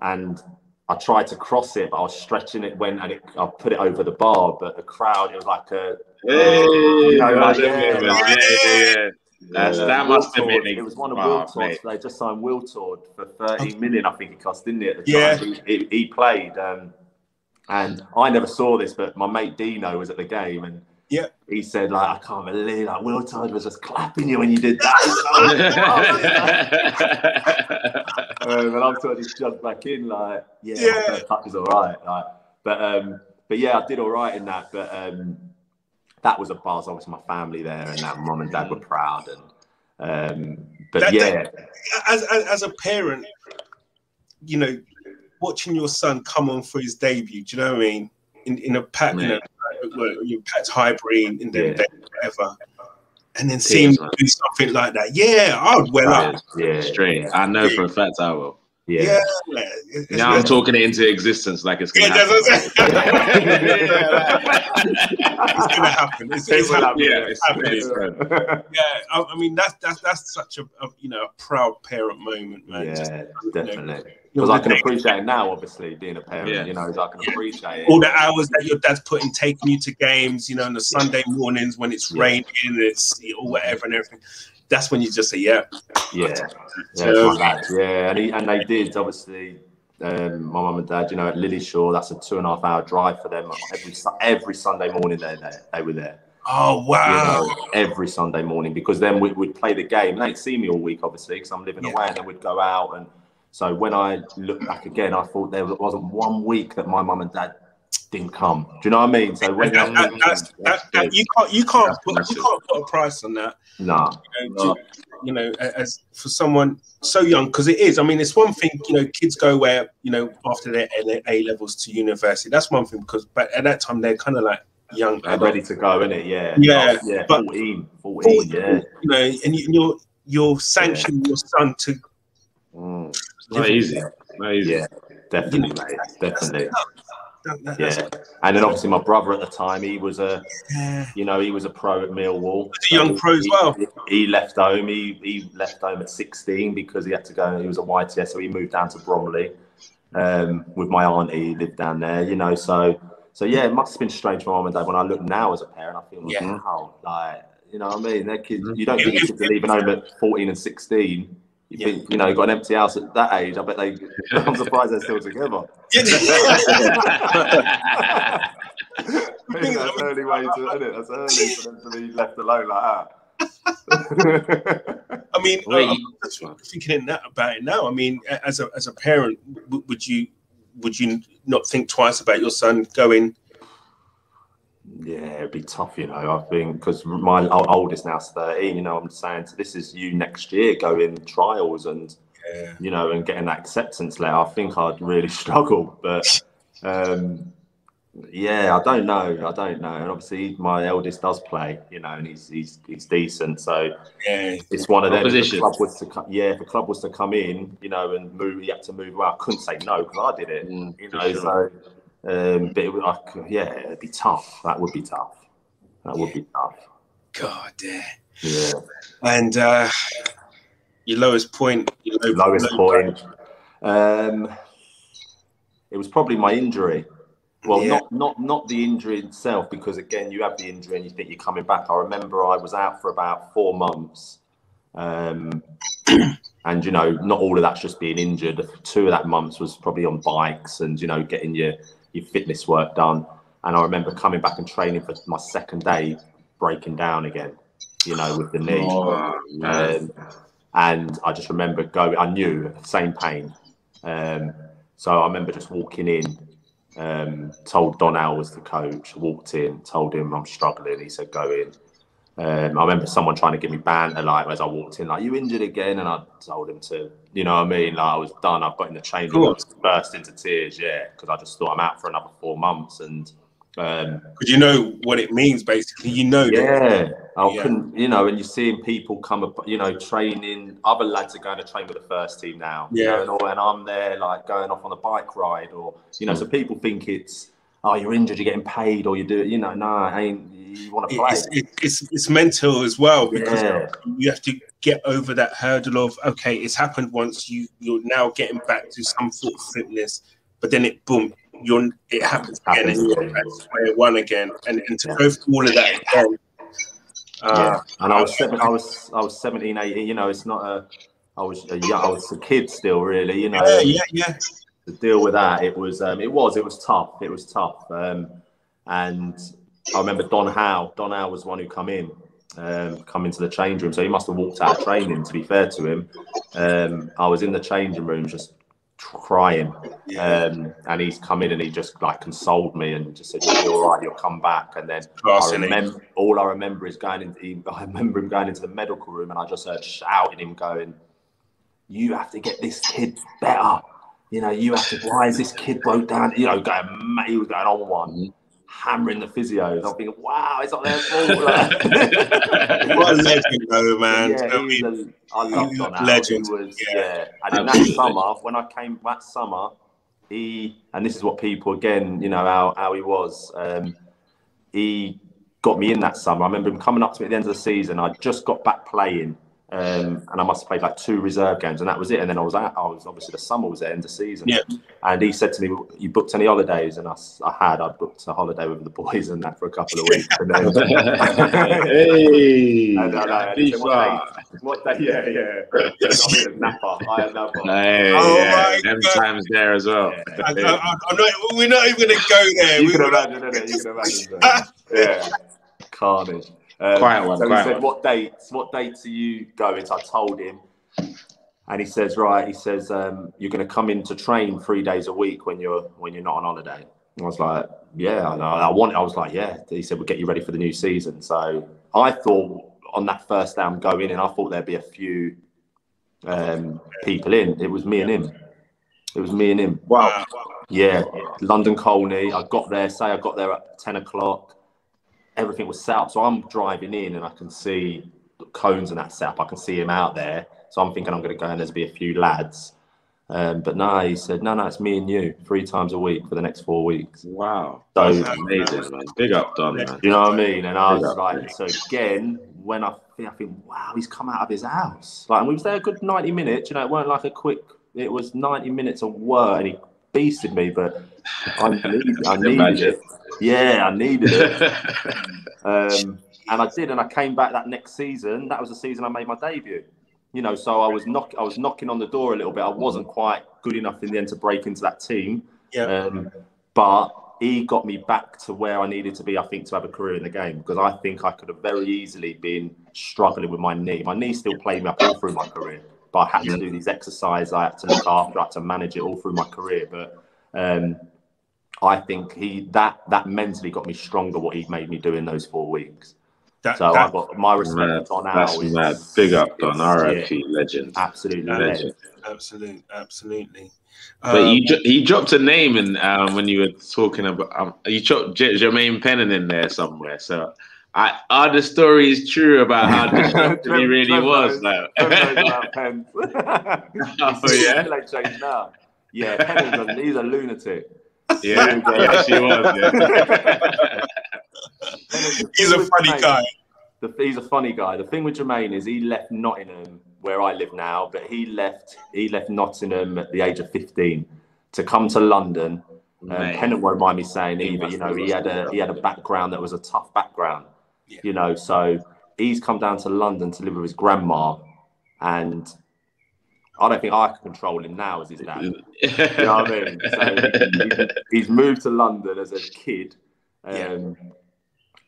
And I tried to cross it, but I was stretching it when and it, I put it over the bar. But the crowd, it was like a.
Hey,
You know, like,
yeah,
yeah,
yeah,
like-
yeah, yeah. That's,
uh,
that must have been.
It was one of
wow,
Wiltord's. They just signed Wiltord for 13 million, I think it cost, didn't it? At the
Yeah.
time he, he, he played. Um, and I never saw this, but my mate Dino was at the game and
Yeah.
he said, like, I can't believe like Wiltord was just clapping you when you did that. um, and I'm sort of just jumped back in, like, yeah,
Yeah.
touch is all right. Like, but um, but yeah, I did all right in that. But um, that was a buzz. Obviously, my family there and that mum and dad were proud. And Um, but
That-
yeah,
as, as as a parent, you know, watching your son come on for his debut, do you know what I mean? In in a pack, you know, you Pat's Highbury in
Yeah.
debut, whatever, and then see him do something like that. Yeah, I would well up.
yeah,
Straight. I know for a fact I will.
yeah.
Yeah,
Now I'm talking it into existence like it's gonna
that's
happen.
I'm it's gonna happen. It's, it's happening.
Yeah, it's,
happening.
it's,
Yeah, I, I mean that's that's that's such a, a you know a proud parent moment, man.
Yeah,
Just,
definitely.
you
Because
know,
I can appreciate it now, obviously, being a parent.
Yeah.
You know, I can appreciate it.
all the hours that your dad's putting taking you to games, you know, on the Sunday mornings when it's
Yeah.
raining and it's or whatever and everything. That's when you just say, yeah,
Yeah, yeah,
So-
it's yeah, and, he, and they did obviously. Um, my mum and dad, you know, at Lilleshall, that's a two and a half hour drive for them. Every every Sunday morning, they they they were there.
oh
You
wow,
know, every Sunday morning because then we, we'd play the game. They'd see me all week, obviously, because I'm living
Yeah.
away, and then we'd go out. And so when I look back again, I thought there wasn't one week that my mum and dad didn't come. Do you know what I mean? So when
That- that- that's, that, that, you can't you can't put,
massive.
you can't put a price on that.
nah,
you know, to- you know, as for someone so young, because it is. I mean, it's one thing, you know, kids go where, you know, after their A- A levels to university. That's one thing because, but at that time they're kind of like young,
they're
adult,
ready to go, innit? Yeah,
Yeah,
Oh, yeah,
but-
14, 14, yeah.
you know, and you, you're you're sanctioning your son to.
Mm,
not easy. Not easy.
yeah, definitely, mate, definitely.
That,
Yeah, and then obviously my brother at the time, he was a,
yeah.
you know, he was a pro at Millwall.
a young pro as
he,
well.
He left home. He, he left home at 16 because he had to go. He was a YTS, so he moved down to Bromley um, with my auntie. He lived down there, you know. So, so yeah, it must have been strange for mum and dad. When I look now as a parent, I feel like,
Yeah.
wow, like you know what I mean. Their kids,
Mhm.
you don't think kids are leaving home at 14 and 16. You
Yeah.
think, you know, you got an empty house at that age. I bet they. I'm surprised they're still together. Maybe that's early way to, isn't it? That's early for them to be left alone like that.
I mean,
Wait,
uh, I'm thinking in that, about it now. I mean, as a as a parent, w- would you would you not think twice about your son going?
Yeah, it'd be tough, you know. I think because my o- oldest now's 13. You know, I'm saying so this is you next year going trials and
Yeah.
you know and getting that acceptance letter. I think I'd really struggle, but um, yeah, I don't know. I don't know. And obviously, my eldest does play, you know, and he's he's he's decent. So
Yeah,
it's one of them. If the
Opposition.
club was to come, yeah, if the club was to come in, you know, and move, you had to move. Well, I couldn't say no because I did it.
Mm,
You know,
sure.
so um, but it, would- I, yeah, it'd be tough. That would be tough. That would be tough.
God damn.
Yeah,
And uh, your lowest point, your low,
lowest
low-
point. Um, it was probably my injury. Well,
Yeah.
not not not the injury itself, because again, you have the injury and you think you're coming back. I remember I was out for about four months, um, and you know, not all of that's just being injured. Two of that months was probably on bikes and you know, getting your your fitness work done. And I remember coming back and training for my second day, breaking down again, you know, with the knee.
Oh.
Um, and I just remember going, I knew same pain. Um, so I remember just walking in, um, told Donnell was the coach, walked in, told him I'm struggling. He said, go in. Um, I remember someone trying to give me banter like as I walked in, like you injured again, and I told him to, you know what I mean, like I was done. I've got in the change room, burst into tears, yeah, because I just thought I'm out for another four months, and um,
you know what it means, basically. You know that.
yeah, I
Yeah.
couldn't, you know, and you're seeing people come up, you know, training. Other lads are going to train with the first team now, you
Yeah.
know, and, all, and I'm there like going off on a bike ride, or you know, so people think it's, oh, you're injured, you're getting paid, or you do it, you know, no, I ain't. You want to play?
It's, it, it's it's mental as well because
Yeah.
you have to get over that hurdle of okay, it's happened once. You you're now getting back to some sort of fitness, but then it boom, you're it happens again,
Happens
and you're back to square one again, and, and to
Yeah.
go through all of that again.
yeah,
Uh,
and I was seven, I was I was 17, 18, You know, it's not a. I was a young, I was a kid still, really. You know,
yeah, yeah, yeah.
To deal with that, it was um, it was it was tough. It was tough. Um, and I remember Don Howe. Don Howe was the one who come in, um, come into the change room. So he must have walked out of training. To be fair to him, um, I was in the changing room just crying. Um, and he's come in and he just like consoled me and just said, "You'll be all right. You'll come back." And then I remember all I remember is going into. He, I remember him going into the medical room and I just heard shouting him going, "You have to get this kid better." You know, you have to. Why is this kid broke down? You know, going. He was going on one, hammering the physios. I'm thinking, wow, it's not their fault. like-
What a legend, though, man.
yeah,
Do you know what I mean?
a, I loved
He's
on
a
Al.
legend,
was,
yeah.
yeah. And in that summer, when I came that summer, he and this is what people again, you know, how, how he was. Um, he got me in that summer. I remember him coming up to me at the end of the season. I just got back playing, um, and I must have played like two reserve games, and that was it. And then I was out. I was obviously the summer was the end of season.
Yeah.
And he said to me, "You booked any holidays?" And I, s- I had. I booked a holiday with the boys and that for a couple of weeks. And then,
hey,
and I know, and he said, what, day, what day? Yeah, yeah. I mean, Napa. I had Napa.
Hey,
Oh
yeah,
my
them
God.
times there as well.
Yeah.
I, I, I'm not, we're not even going to go there.
You
We-
can imagine, innit? You can imagine. yeah, carnage. Um,
Quiet one,
So he said,
one.
"What dates? What dates are you going?" So I told him, and he says, "Right." He says, um, "You're going to come in to train three days a week when you're when you're not on holiday." I was like, "Yeah, I, know. I want." I was like, "Yeah." He said, "We'll get you ready for the new season." So I thought on that first day I'm going in, I thought there'd be a few um, people in. It was me and him. It was me and him.
Wow.
Yeah, London Colney. I got there, say I got there at 10 o'clock. Everything was set up. So I'm driving in and I can see the cones and that set up. I can see him out there. So I'm thinking I'm going to go and there's be a few lads. Um, but no, he said, no, no, it's me and you three times a week for the next four weeks.
Wow,
So,
that's amazing, man. Big up, Don, man.
you know what I mean? And I was
Yeah.
like, so again, when I think, I think, wow, he's come out of his house. Like, and we was there a good 90 minutes, you know, it weren't like a quick, it was 90 minutes of work and he beasted me, but I needed, I needed it. Yeah, I needed it. Um, and I did, and I came back that next season. That was the season I made my debut. You know, so I was knock, I was knocking on the door a little bit. I wasn't quite good enough in the end to break into that team.
Yeah.
Um, but he got me back to where I needed to be, I think, to have a career in the game because I think I could have very easily been struggling with my knee. My knee still played me up all through my career, but I had to do these exercises. I had to look after, I had to manage it all through my career. But um, I think he that that mentally got me stronger. What he made me do in those four weeks.
That,
So
that,
I've got my respect
Mad.
on Al.
That's
is-
mad. Big up, Don.
is-
R.I.P. Legend.
yeah, absolutely. Legend.
Legend.
absolutely, absolutely.
But
Um,
you, he dropped a name in um, when you were talking about. Um, you dropped J- Jermaine Pennant in there somewhere. So, I, are the stories true about how disruptive he really
Trev
was?
knows-
Like,
knows about
Oh, yeah?
Like changed now. Yeah, Pennant's a, he's a lunatic.
Yeah, yeah, she was. Yeah.
he's a funny guy.
The, he's a funny guy. The thing with Jermaine is he left Nottingham, where I live now, but he left he left Nottingham at the age of 15 to come to London. Um,
Mate.
Pennant won't mind me saying
He
either. You know, he had a he had a background that was a tough background.
Yeah.
You know, so he's come down to London to live with his grandma, and I don't think I can control him now as his dad. You know what I mean? So he- he's moved to London as a kid. Um,
Yeah.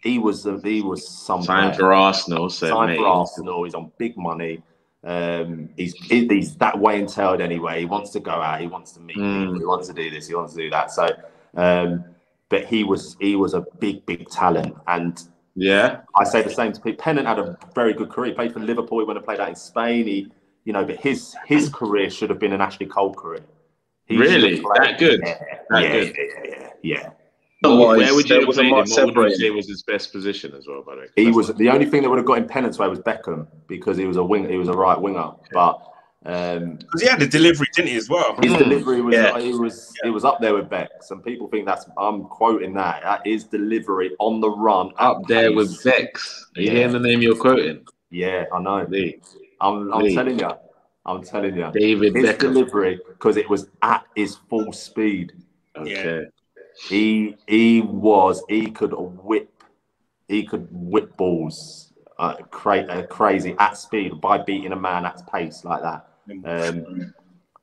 He was he was some
Time for Arsenal. So,
Signed
mate.
for Arsenal. He's on big money. Um, he's he's that way entailed anyway. He wants to go out. He wants to meet
Mm.
people. He wants to do this. He wants to do that. So, um, but he was he was a big big talent, and
Yeah.
I say the same to Pete. Pennant had a very good career. He played for Liverpool. He went and played out in Spain. He, you know, but his his career should have been an Ashley Cole career. He
Really? That good?
Yeah,
That
yeah,
good?
yeah, yeah, yeah.
Otherwise,
Where would you
there
have
was
played him?
mark
What would you say was his best position as well, by the way?
He was the only thing that would have got him Pennant's way was Beckham because he was a wing. He was a right winger, but. Um,
Because he had the delivery, didn't he, as well?
his delivery was
Yeah.
it was it was up there with Beck. Some people think that's I'm quoting that. That is delivery on the run
up there
pace.
with Becks. Are you
Yeah.
hearing the name you're quoting?
Yeah, I know.
Lee.
I'm, I'm
Lee.
telling you. I'm telling you.
David
His
Beckham.
delivery because it was at his full speed.
Okay.
He he was he could whip he could whip balls uh, cra- uh, crazy at speed by beating a man at pace like that. Um,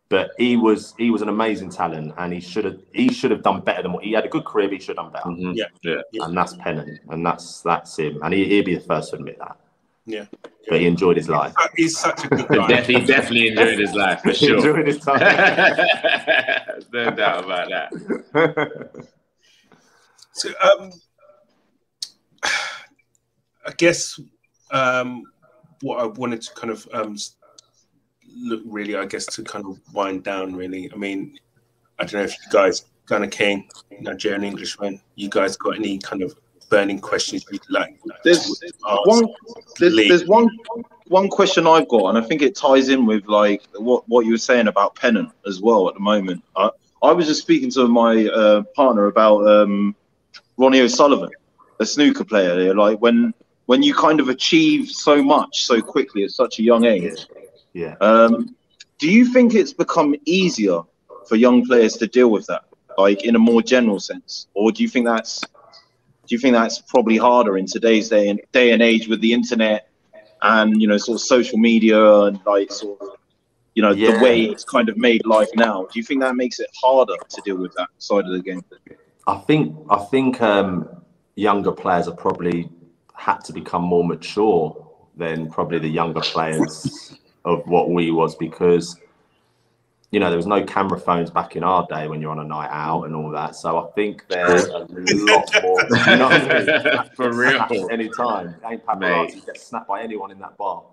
but he was he was an amazing talent, and he should have he should have done better than what he had a good career. But he should have done better,
Mhm.
Yeah.
Yeah.
and that's Pennant, and that's that's him, and he, he'd be the first to admit that.
Yeah.
but he enjoyed his life.
He's such a good
But
guy.
definitely, definitely enjoyed his life for sure.
enjoyed his time.
No doubt about that.
So, um, I guess um, what I wanted to kind of um, look really, I guess, to kind of wind down. Really, I mean, I don't know if you guys, GunnerKing, Nigerian Englishman, you guys got any kind of burning questions you'd like?
There's
ask?
one there's, there's one one question I've got, and I think it ties in with like what what you were saying about Pennant as well at the moment. I, I was just speaking to my uh, partner about um, Ronnie O'Sullivan, a snooker player. There, like when when you kind of achieve so much so quickly at such a young age.
Yeah.
Um, do you think it's become easier for young players to deal with that, like in a more general sense, or do you think that's do you think that's probably harder in today's day and day and age with the internet and you know sort of social media and like sort of you know
Yeah.
the way it's kind of made life now? Do you think that makes it harder to deal with that side of the game?
I think I think um, younger players have probably had to become more mature than probably the younger players of what we was because you know there was no camera phones back in our day when you're on a night out and all that. So I think there's a lot more. You know I mean?
For real.
Any time. ain't paparazzi get snapped by anyone in that bar.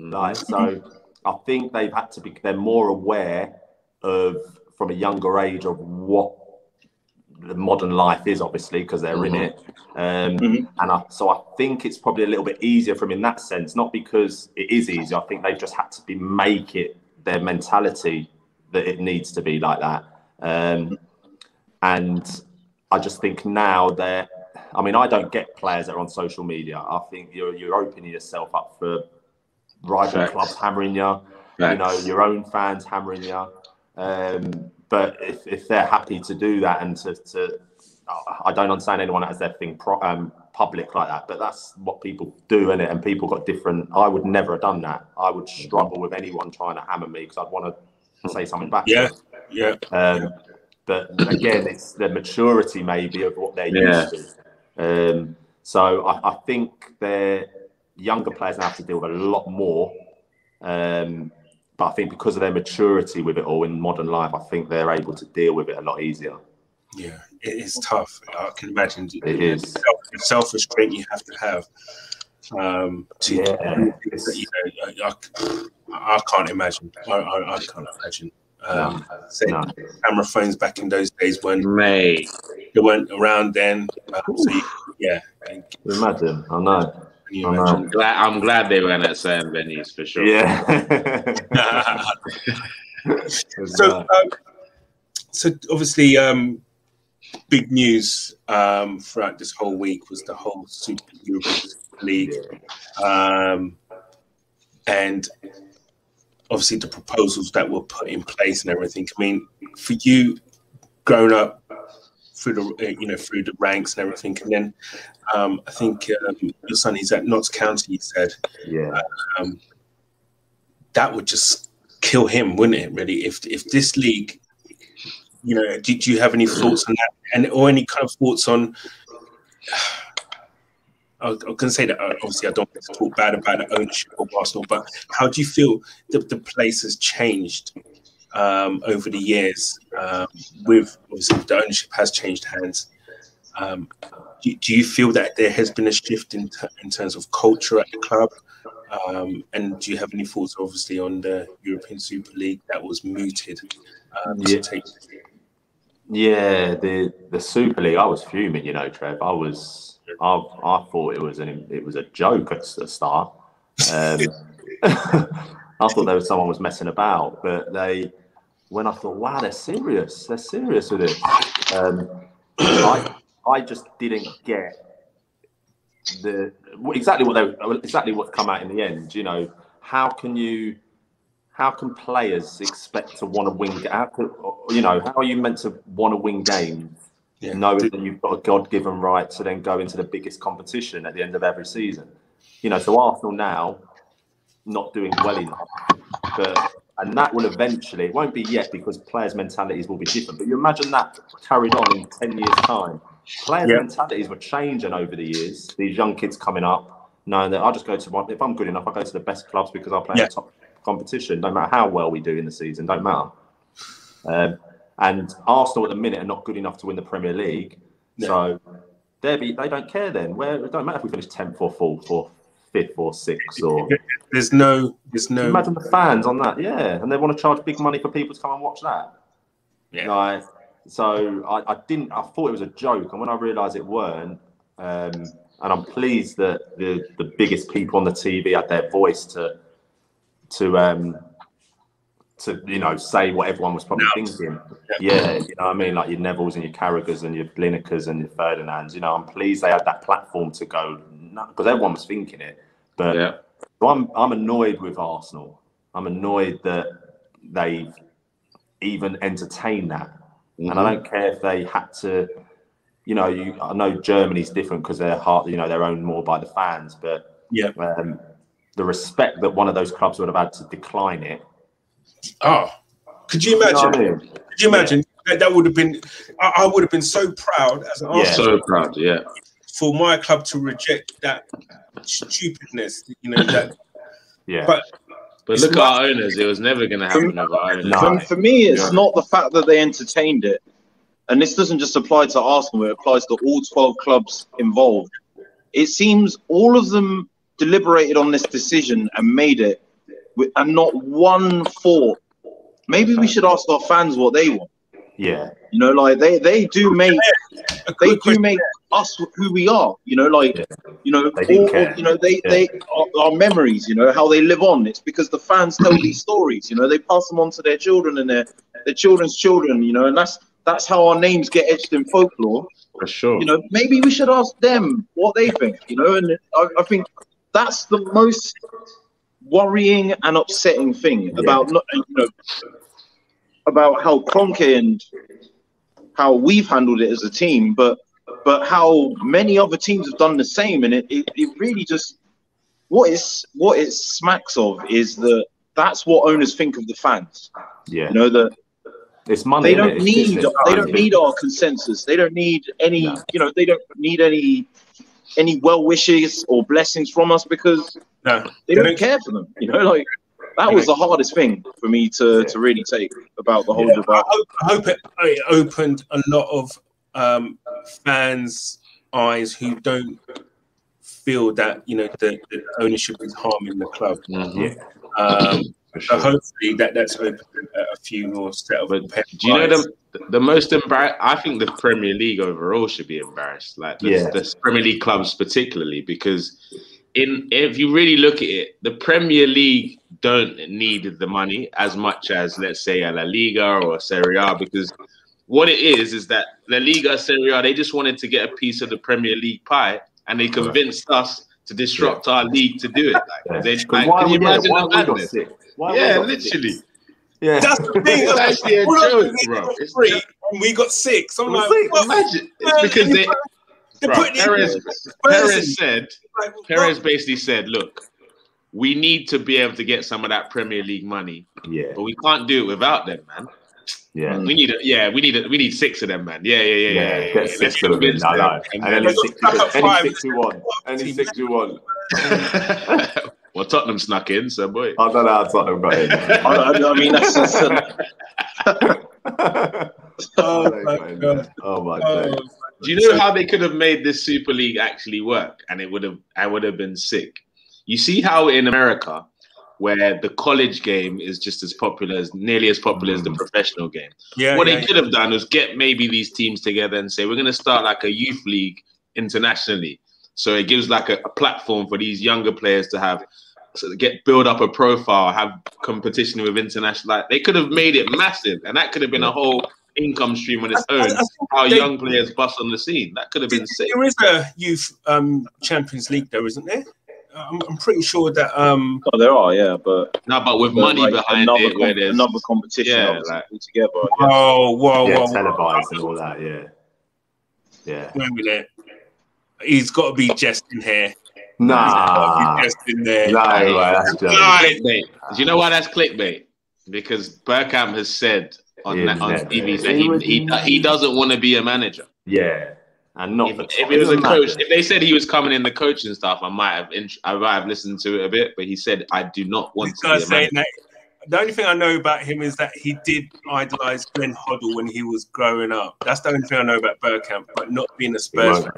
Mhm.
Like, so I think they've had to be, they're more aware of, from a younger age, of what the modern life is, obviously, because they're in
Mhm.
it. Um,
Mhm.
And I, so I think it's probably a little bit easier from in that sense, not because it is easy. I think they've just had to be make it their mentality that it needs to be like that. Um, and I just think now they're, I mean, I don't get players that are on social media. I think you're, you're opening yourself up for rival
Facts.
clubs hammering you, you know, your own fans hammering you. Um, but if, if they're happy to do that and to, to I don't understand anyone that has their thing pro, um, public like that, but that's what people do in it. And people got different. I would never have done that. I would struggle with anyone trying to hammer me because I'd want to say something back.
Yeah. Yeah.
Um, but again, it's the maturity maybe of what they're
Yeah.
used to. Um, so I, I think their younger players now have to deal with a lot more. Um, but I think because of their maturity with it all in modern life, I think they're able to deal with it a lot easier.
Yeah, it is tough. I can imagine
It is.
the self restraint you have to have. Um, to,
Yeah.
you know, I, I, I can't imagine. I, I, I can't imagine. Um, say
No.
camera phones back in those days when
Mate,
they weren't around then. Um, so you, yeah,
Imagine, I know. I know.
I'm glad, I'm glad they weren't at certain venues for sure.
Yeah.
so, um, so obviously, um, big news um, throughout this whole week was the whole Super European League, um, and obviously the proposals that were put in place and everything. I mean, for you, growing up through the uh, you know through the ranks and everything, and then um, I think um, your son is at Notts County. He said
yeah.
um, that would just kill him, wouldn't it? Really, if if this league, you know, did you have any thoughts on that, and or any kind of thoughts on? I was, I was going to say that uh, obviously I don't want to talk bad about the ownership of Arsenal, but how do you feel that the place has changed um, over the years? Um, with obviously the ownership has changed hands. Um, do, do you feel that there has been a shift in, ter- in terms of culture at the club? Um, and do you have any thoughts, obviously, on the European Super League that was mooted? Um,
Yeah.
take-
Yeah, the the Super League. I was fuming, you know, Trev. I was, I, I thought it was an, it was a joke at the start. Um, I thought there was someone was messing about, but they, when I thought, wow, they're serious. They're serious with it. Um, I, I just didn't get the exactly what they exactly what come out in the end. You know, how can you? how can players expect to want to win? How you know, how are you meant to want to win games,
Yeah.
knowing that you've got a God-given right to then go into the biggest competition at the end of every season? You know, so Arsenal now not doing well enough, but and that will eventually. It won't be yet because players' mentalities will be different. But you imagine that carried on in ten years' time. Players' mentalities were changing over the years. These young kids coming up, knowing that I just go to my, if I'm good enough, I go to the best clubs because I play in the top competition. No matter how well we do in the season, don't matter. Um, and Arsenal at the minute are not good enough to win the Premier League, so they be they don't care then. Where it don't matter if we finish tenth or fourth or fifth or sixth or.
There's no, there's no.
Imagine the fans on that, yeah, and they want to charge big money for people to come and watch that.
Yeah.
Like, so I, I didn't. I thought it was a joke, and when I realised it weren't, um, and I'm pleased that the the biggest people on the TV had their voice to to um to you know say what everyone was probably thinking. Yeah, you know what I mean, like your Nevilles and your Carraghers and your Linekers and your Ferdinands. You know, I'm pleased they had that platform to go because everyone was thinking it, but.
Yeah.
So I'm I'm annoyed with Arsenal. I'm annoyed that they've even entertained that, and I don't care if they had to. You know, you I know Germany's different because they're hard. You know, they're owned more by the fans, but
Yeah.
um, the respect that one of those clubs would have had to decline it.
Oh, could you
You know
imagine?
I mean?
Could you imagine? That, that would have been. I, I would have been so proud as an
Yeah.
Arsenal
So proud, yeah.
for my club to reject that stupidness. You know that.
Yeah,
But
But
It's
look at
not-
our owners. It was never going to happen with our owners.
No.
For, for me, it's
Yeah.
not the fact that they entertained it, and this doesn't just apply to Arsenal; it applies to all twelve clubs involved. It seems all of them deliberated on this decision and made it, with, and not one thought. Maybe we should ask our fans what they want.
yeah,
You know, like they they do make they do make us who we are. You know, like
Yeah.
you know,
They
all,
care.
you know, they
Yeah.
they our, our memories. You know, how they live on. It's because the fans tell these stories. You know, they pass them on to their children and their their children's children. You know, and that's that's how our names get etched in folklore.
For sure.
You know, maybe we should ask them what they think. You know, and I, I think that's the most worrying and upsetting thing about not you know about how Kroenke and how we've handled it as a team, but but how many other teams have done the same, and it, it, it really just what it's what it smacks of is that that's what owners think of the fans.
yeah.
You know that
It's money.
they don't need they don't need our consensus. They don't need any
No.
you know they don't need any any well wishes or blessings from us because
No,
they
They
don't
don't-
care for them. You know, like that was the hardest thing for me to to really take about the whole
Yeah, I
debacle.
hope, I hope it, it opened a lot of um, fans' eyes who don't feel that you know the, the ownership is harming the club.
Mhm.
Um,
For
so hopefully that that's opened a, a few more set of.
But Do you know the the most embarrassed? I think the Premier League overall should be embarrassed, like the,
Yeah.
the Premier League clubs particularly, because in if you really look at it, the Premier League don't need the money as much as let's say a La Liga or Serie A, because what it is is that La Liga, Serie A, they just wanted to get a piece of the Premier League pie, and they convinced us to disrupt our league to do it. Like,
Yeah.
like,
why
can you
we- yeah,
imagine
why
the
we sick? Why
Yeah,
got sick?
literally.
Yeah.
That's the thing.
It's actually a
We're
joke, bro. It's
three, and we got six. I'm like,
six.
what?
Imagine it's because they
They're
bro,
putting it in
Perez. Perez said
Like,
Perez basically said, look, we need to be able to get some of that Premier League money,
Yeah,
but we can't do it without them, man.
yeah.
We need a, yeah, we need a, we need six of them, man. Yeah, yeah, yeah, yeah.
Yeah,
yeah, yeah.
get
Let's
six of them.
convince
No, no.
And
And any six, any six you want, any six you want.
well, Tottenham snuck in, so boy.
I don't know how Tottenham got in.
I, I- I mean, that's, that's
Oh my god.
Oh my
Oh,
god.
Do you know how they could have made this Super League actually work, and it would have, I would have been sick. You see how in America, where the college game is just as popular as, nearly as popular as the mm. professional game.
yeah,
what
yeah,
they could have done was get maybe these teams together and say we're going to start like a youth league internationally. So it gives like a, a platform for these younger players to have so get build up a profile, have competition with international. Like they could have made it massive, and that could have been a whole income stream on its
I- I-
own.
I think
How young players bust on the scene. That could have been sick.
There is a youth um, Champions League, though, isn't there? I'm, I'm pretty sure that. Um,
oh, there are, yeah, but,
No, but with
but
money
like
behind
another,
it, where
com-
there's
another competition
Yeah, like-
altogether. I guess.
oh, whoa,
Yeah,
whoa, whoa.
televised and all that. Yeah, yeah.
Wait a minute. He's got to be jesting here.
Nah,
He's jesting there.
no way. That's just
clickbait. Do you know why that's clickbait? Because Bergkamp has said on
Yeah,
on
yeah,
TV that he, he he doesn't want to be a manager.
yeah. and not
If,
for
if it was a
Tottenham,
coach, if they said he was coming in the coaching stuff, I might have int- I might have listened to it a bit. But he said, "I do not want
This
to be a man."
saying that. The only thing I know about him is that he did idolize Glenn Hoddle when he was growing up. That's the only thing I know about Bergkamp, but not being a Spurs fan.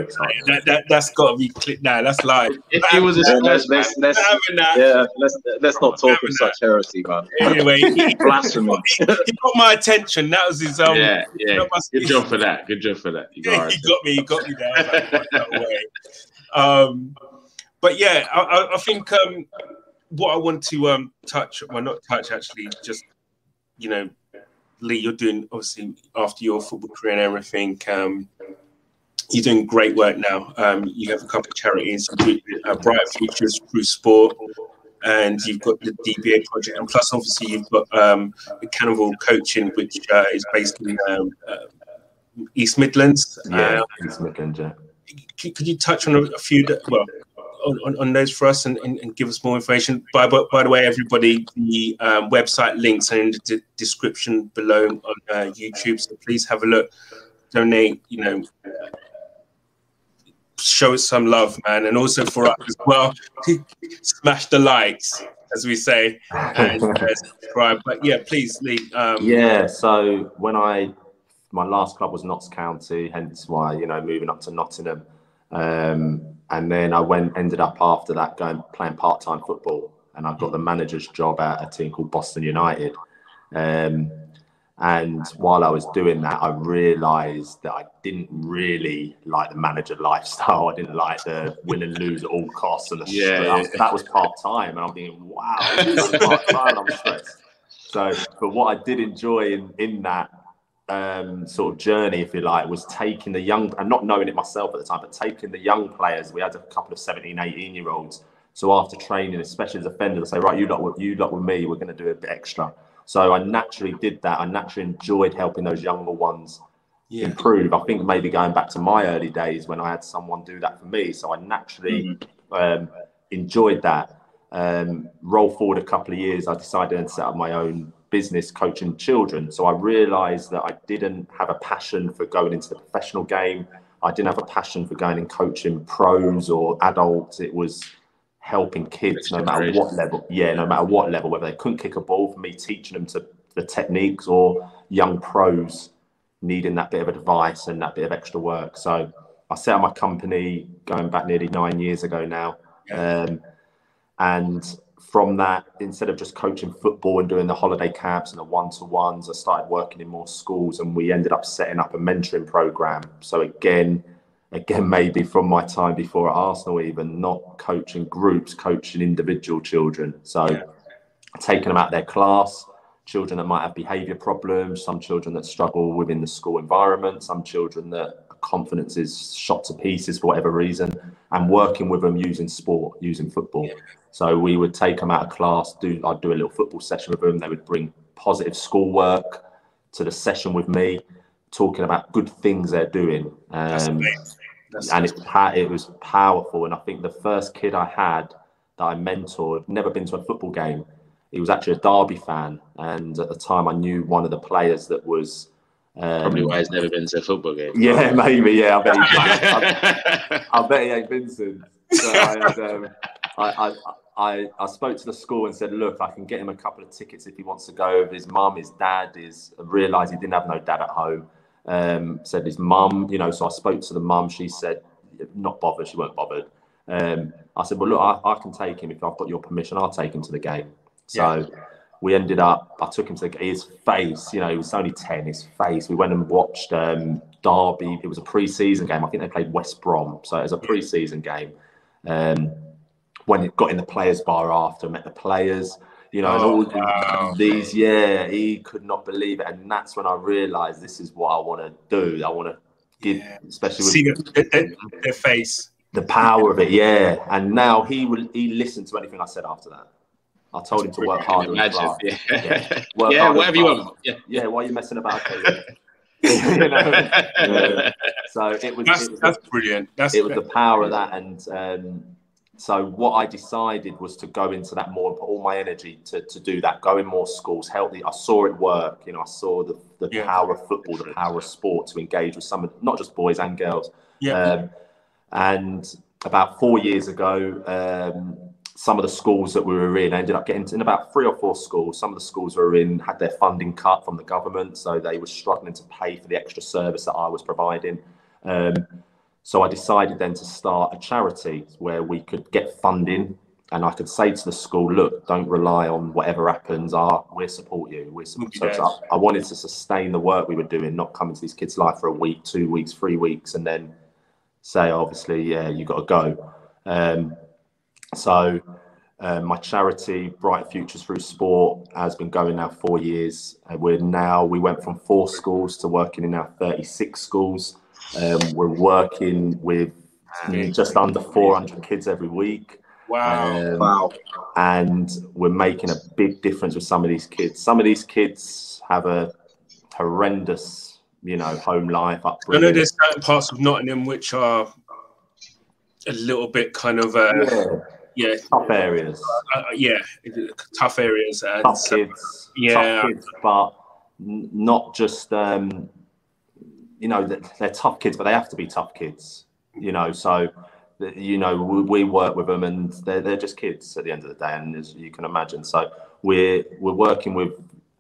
That, that, that's got to be clipped now. That's live.
If he was a
Yeah,
Spurs
let's,
fan,
let's, let's,
that.
yeah, let's let's not talk of such heresy, man.
Anyway, he, he,
Blasphemy.
he got my attention. That was his um.
yeah, yeah.
that
Good job for that. Good job for that. You
Yeah,
got
he got me. He got me there. Like, "Fuck. Um, but yeah, I, I, I think um, what I want to um, touch, well, not touch actually, just you know, Lee, you're doing obviously after your football career and everything. Um, you're doing great work now. Um, you have a couple of charities, uh, Bright Futures through Sport, and you've got the DBA project, and plus obviously you've got um, the Canoville Coaching, which uh, is based in um, uh, East Midlands.
Yeah,
Uh,
East Midlands, yeah.
could, could you touch on a, a few, that- well, on, on, on those for us and, and, and give us more information? By, by, by the way, everybody, the um, website links are in the de- description below on uh, YouTube, so please have a look, donate, you know, show us some love, man, and also for us as well, smash the likes, as we say, and uh, subscribe. But yeah, please, Lee. Um,
Yeah, so when I my last club was Notts County, hence why you know moving up to Nottingham, um, and then I went ended up after that going playing part time football, and I got the manager's job at a team called Boston United. Um, and while I was doing that, I realised that I didn't really like the manager lifestyle. I didn't like the win and lose at all costs, and the
Yeah,
stress.
yeah.
that was part time. And I'm thinking, wow, part time. I'm stressed. So, but what I did enjoy in in that um, sort of journey, if you like, was taking the young and not knowing it myself at the time, but taking the young players. We had a couple of 17, 18 year olds. So after training, especially as a offenders, I say, right, you lot, with- you lot with me, we're going to do a bit extra. So I naturally did that. I naturally enjoyed helping those younger ones
yeah,
improve. I think maybe going back to my early days when I had someone do that for me. So I naturally um, enjoyed that. Um, roll forward a couple of years, I decided to set up my own business coaching children. So I realized that I didn't have a passion for going into the professional game. I didn't have a passion for going and coaching pros or adults. It was helping kids no matter what level. Yeah, no matter what level, whether they couldn't kick a ball, for me teaching them to the techniques or young pros needing that bit of advice and that bit of extra work. So I set up my company going back nearly nine years ago now. Um, and from that, instead of just coaching football and doing the holiday camps and the one to ones, I started working in more schools and we ended up setting up a mentoring program. So again, again, maybe from my time before at Arsenal, even not coaching groups, coaching individual children. So
Yeah.
taking them out their class, children that might have behavior problems, some children that struggle within the school environment, some children that confidence is shot to pieces for whatever reason, and working with them using sport, using football. So we would take them out of class, do I'd do a little football session with them. They would bring positive schoolwork to the session with me, talking about good things they're doing. Um.
That's,
and it's it was powerful. And I think the first kid I had that I mentored, never been to a football game. He was actually a Derby fan, and at the time I knew one of the players that was. Um,
Probably why he's never been to a football game.
Yeah, maybe. Yeah, I bet. He, I, I bet he ain't Vincent. So I, had, um, I, I, I, I spoke to the school and said, look, I can get him a couple of tickets if he wants to go his mum, his dad. Is realised he didn't have no dad at home. Um, said his mum, you know. So I spoke to the mum. She said, not bothered. She weren't bothered. Um, I said, well, look, I, I can take him if I've got your permission. I'll take him to the game. So we ended up. I took him to the, his face. You know, he was only ten. His face. We went and watched um, Derby. It was a pre-season game. I think they played West Brom, so it was a pre-season game. Um, when it got in the players' bar after, met the players. You know, and
Oh,
all
wow.
these. Yeah, he could not believe it, and that's when I realised this is what I want to do. I want to give,
Yeah.
especially with
see the, their, their face.
the power of it. Yeah, and now he will. He listened to anything I said after that. I told him to work harder. in
Imagine. Yeah,
Yeah. Work
yeah
harder
whatever you want. Yeah.
Yeah, why are you messing about? you know? Yeah. So it was,
That's
it was,
that's brilliant. That's
it was the power of that, and um, so what I decided was to go into that more, and put all my energy to, to do that, go in more schools, help the, I saw it work, you know, I saw the, the
Yeah.
power of football, the power of sport to engage with some of, not just boys and girls.
Yeah.
Um, and about four years ago, um, some of the schools that we were in ended up getting in about three or four schools. Some of the schools we were in had their funding cut from the government, so they were struggling to pay for the extra service that I was providing. Um, so I decided then to start a charity where we could get funding and I could say to the school, look, don't rely on whatever happens. Ah, we'll support you. We're support. So, so I, I wanted to sustain the work we were doing, not come into these kids' life for a week, two weeks, three weeks, and then say, obviously, yeah, you got to go. Um, so um, my charity, Bright Futures Through Sport, has been going now four years. Uh, we're now we went from four schools to working in now 36 schools. Um, we're working with just under 400 kids every week.
Wow.
Um,
Wow.
and we're making a big difference with some of these kids. Some of these kids have a horrendous, you know, home life
I know
upbringing.
there's certain parts of Nottingham which are a little bit kind of uh,
Yeah,
yeah,
tough areas,
uh, yeah, tough areas. And
tough
so-
kids,
yeah.
tough kids, but not just, um, you know, they're, they're tough kids, but they have to be tough kids, you know. So, you know, we, we work with them, and they're they're just kids at the end of the day, and as you can imagine, so we're we're working with.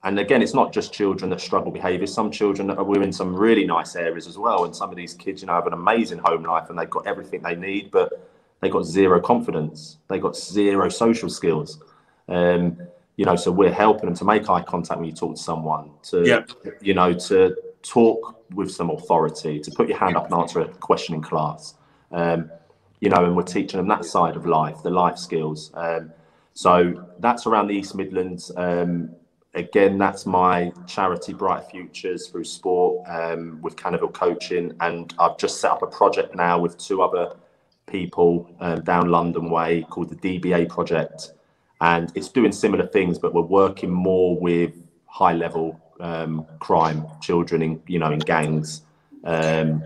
And again, it's not just children that struggle behaviours. Some children that are we're in some really nice areas as well, and some of these kids, you know, have an amazing home life and they've got everything they need, but they got zero confidence. They got zero social skills. Um, you know, so we're helping them to make eye contact when you talk to someone, to
Yeah.
you know, to talk with some authority, to put your hand up and answer a question in class. Um, you know, and we're teaching them that side of life, the life skills. Um, so that's around the East Midlands. Um, again, that's my charity, Bright Futures, through sport um, with Canoville Coaching, and I've just set up a project now with two other people um, down London Way called the DBA Project, and it's doing similar things, but we're working more with high level um, crime, children in you know in gangs, um,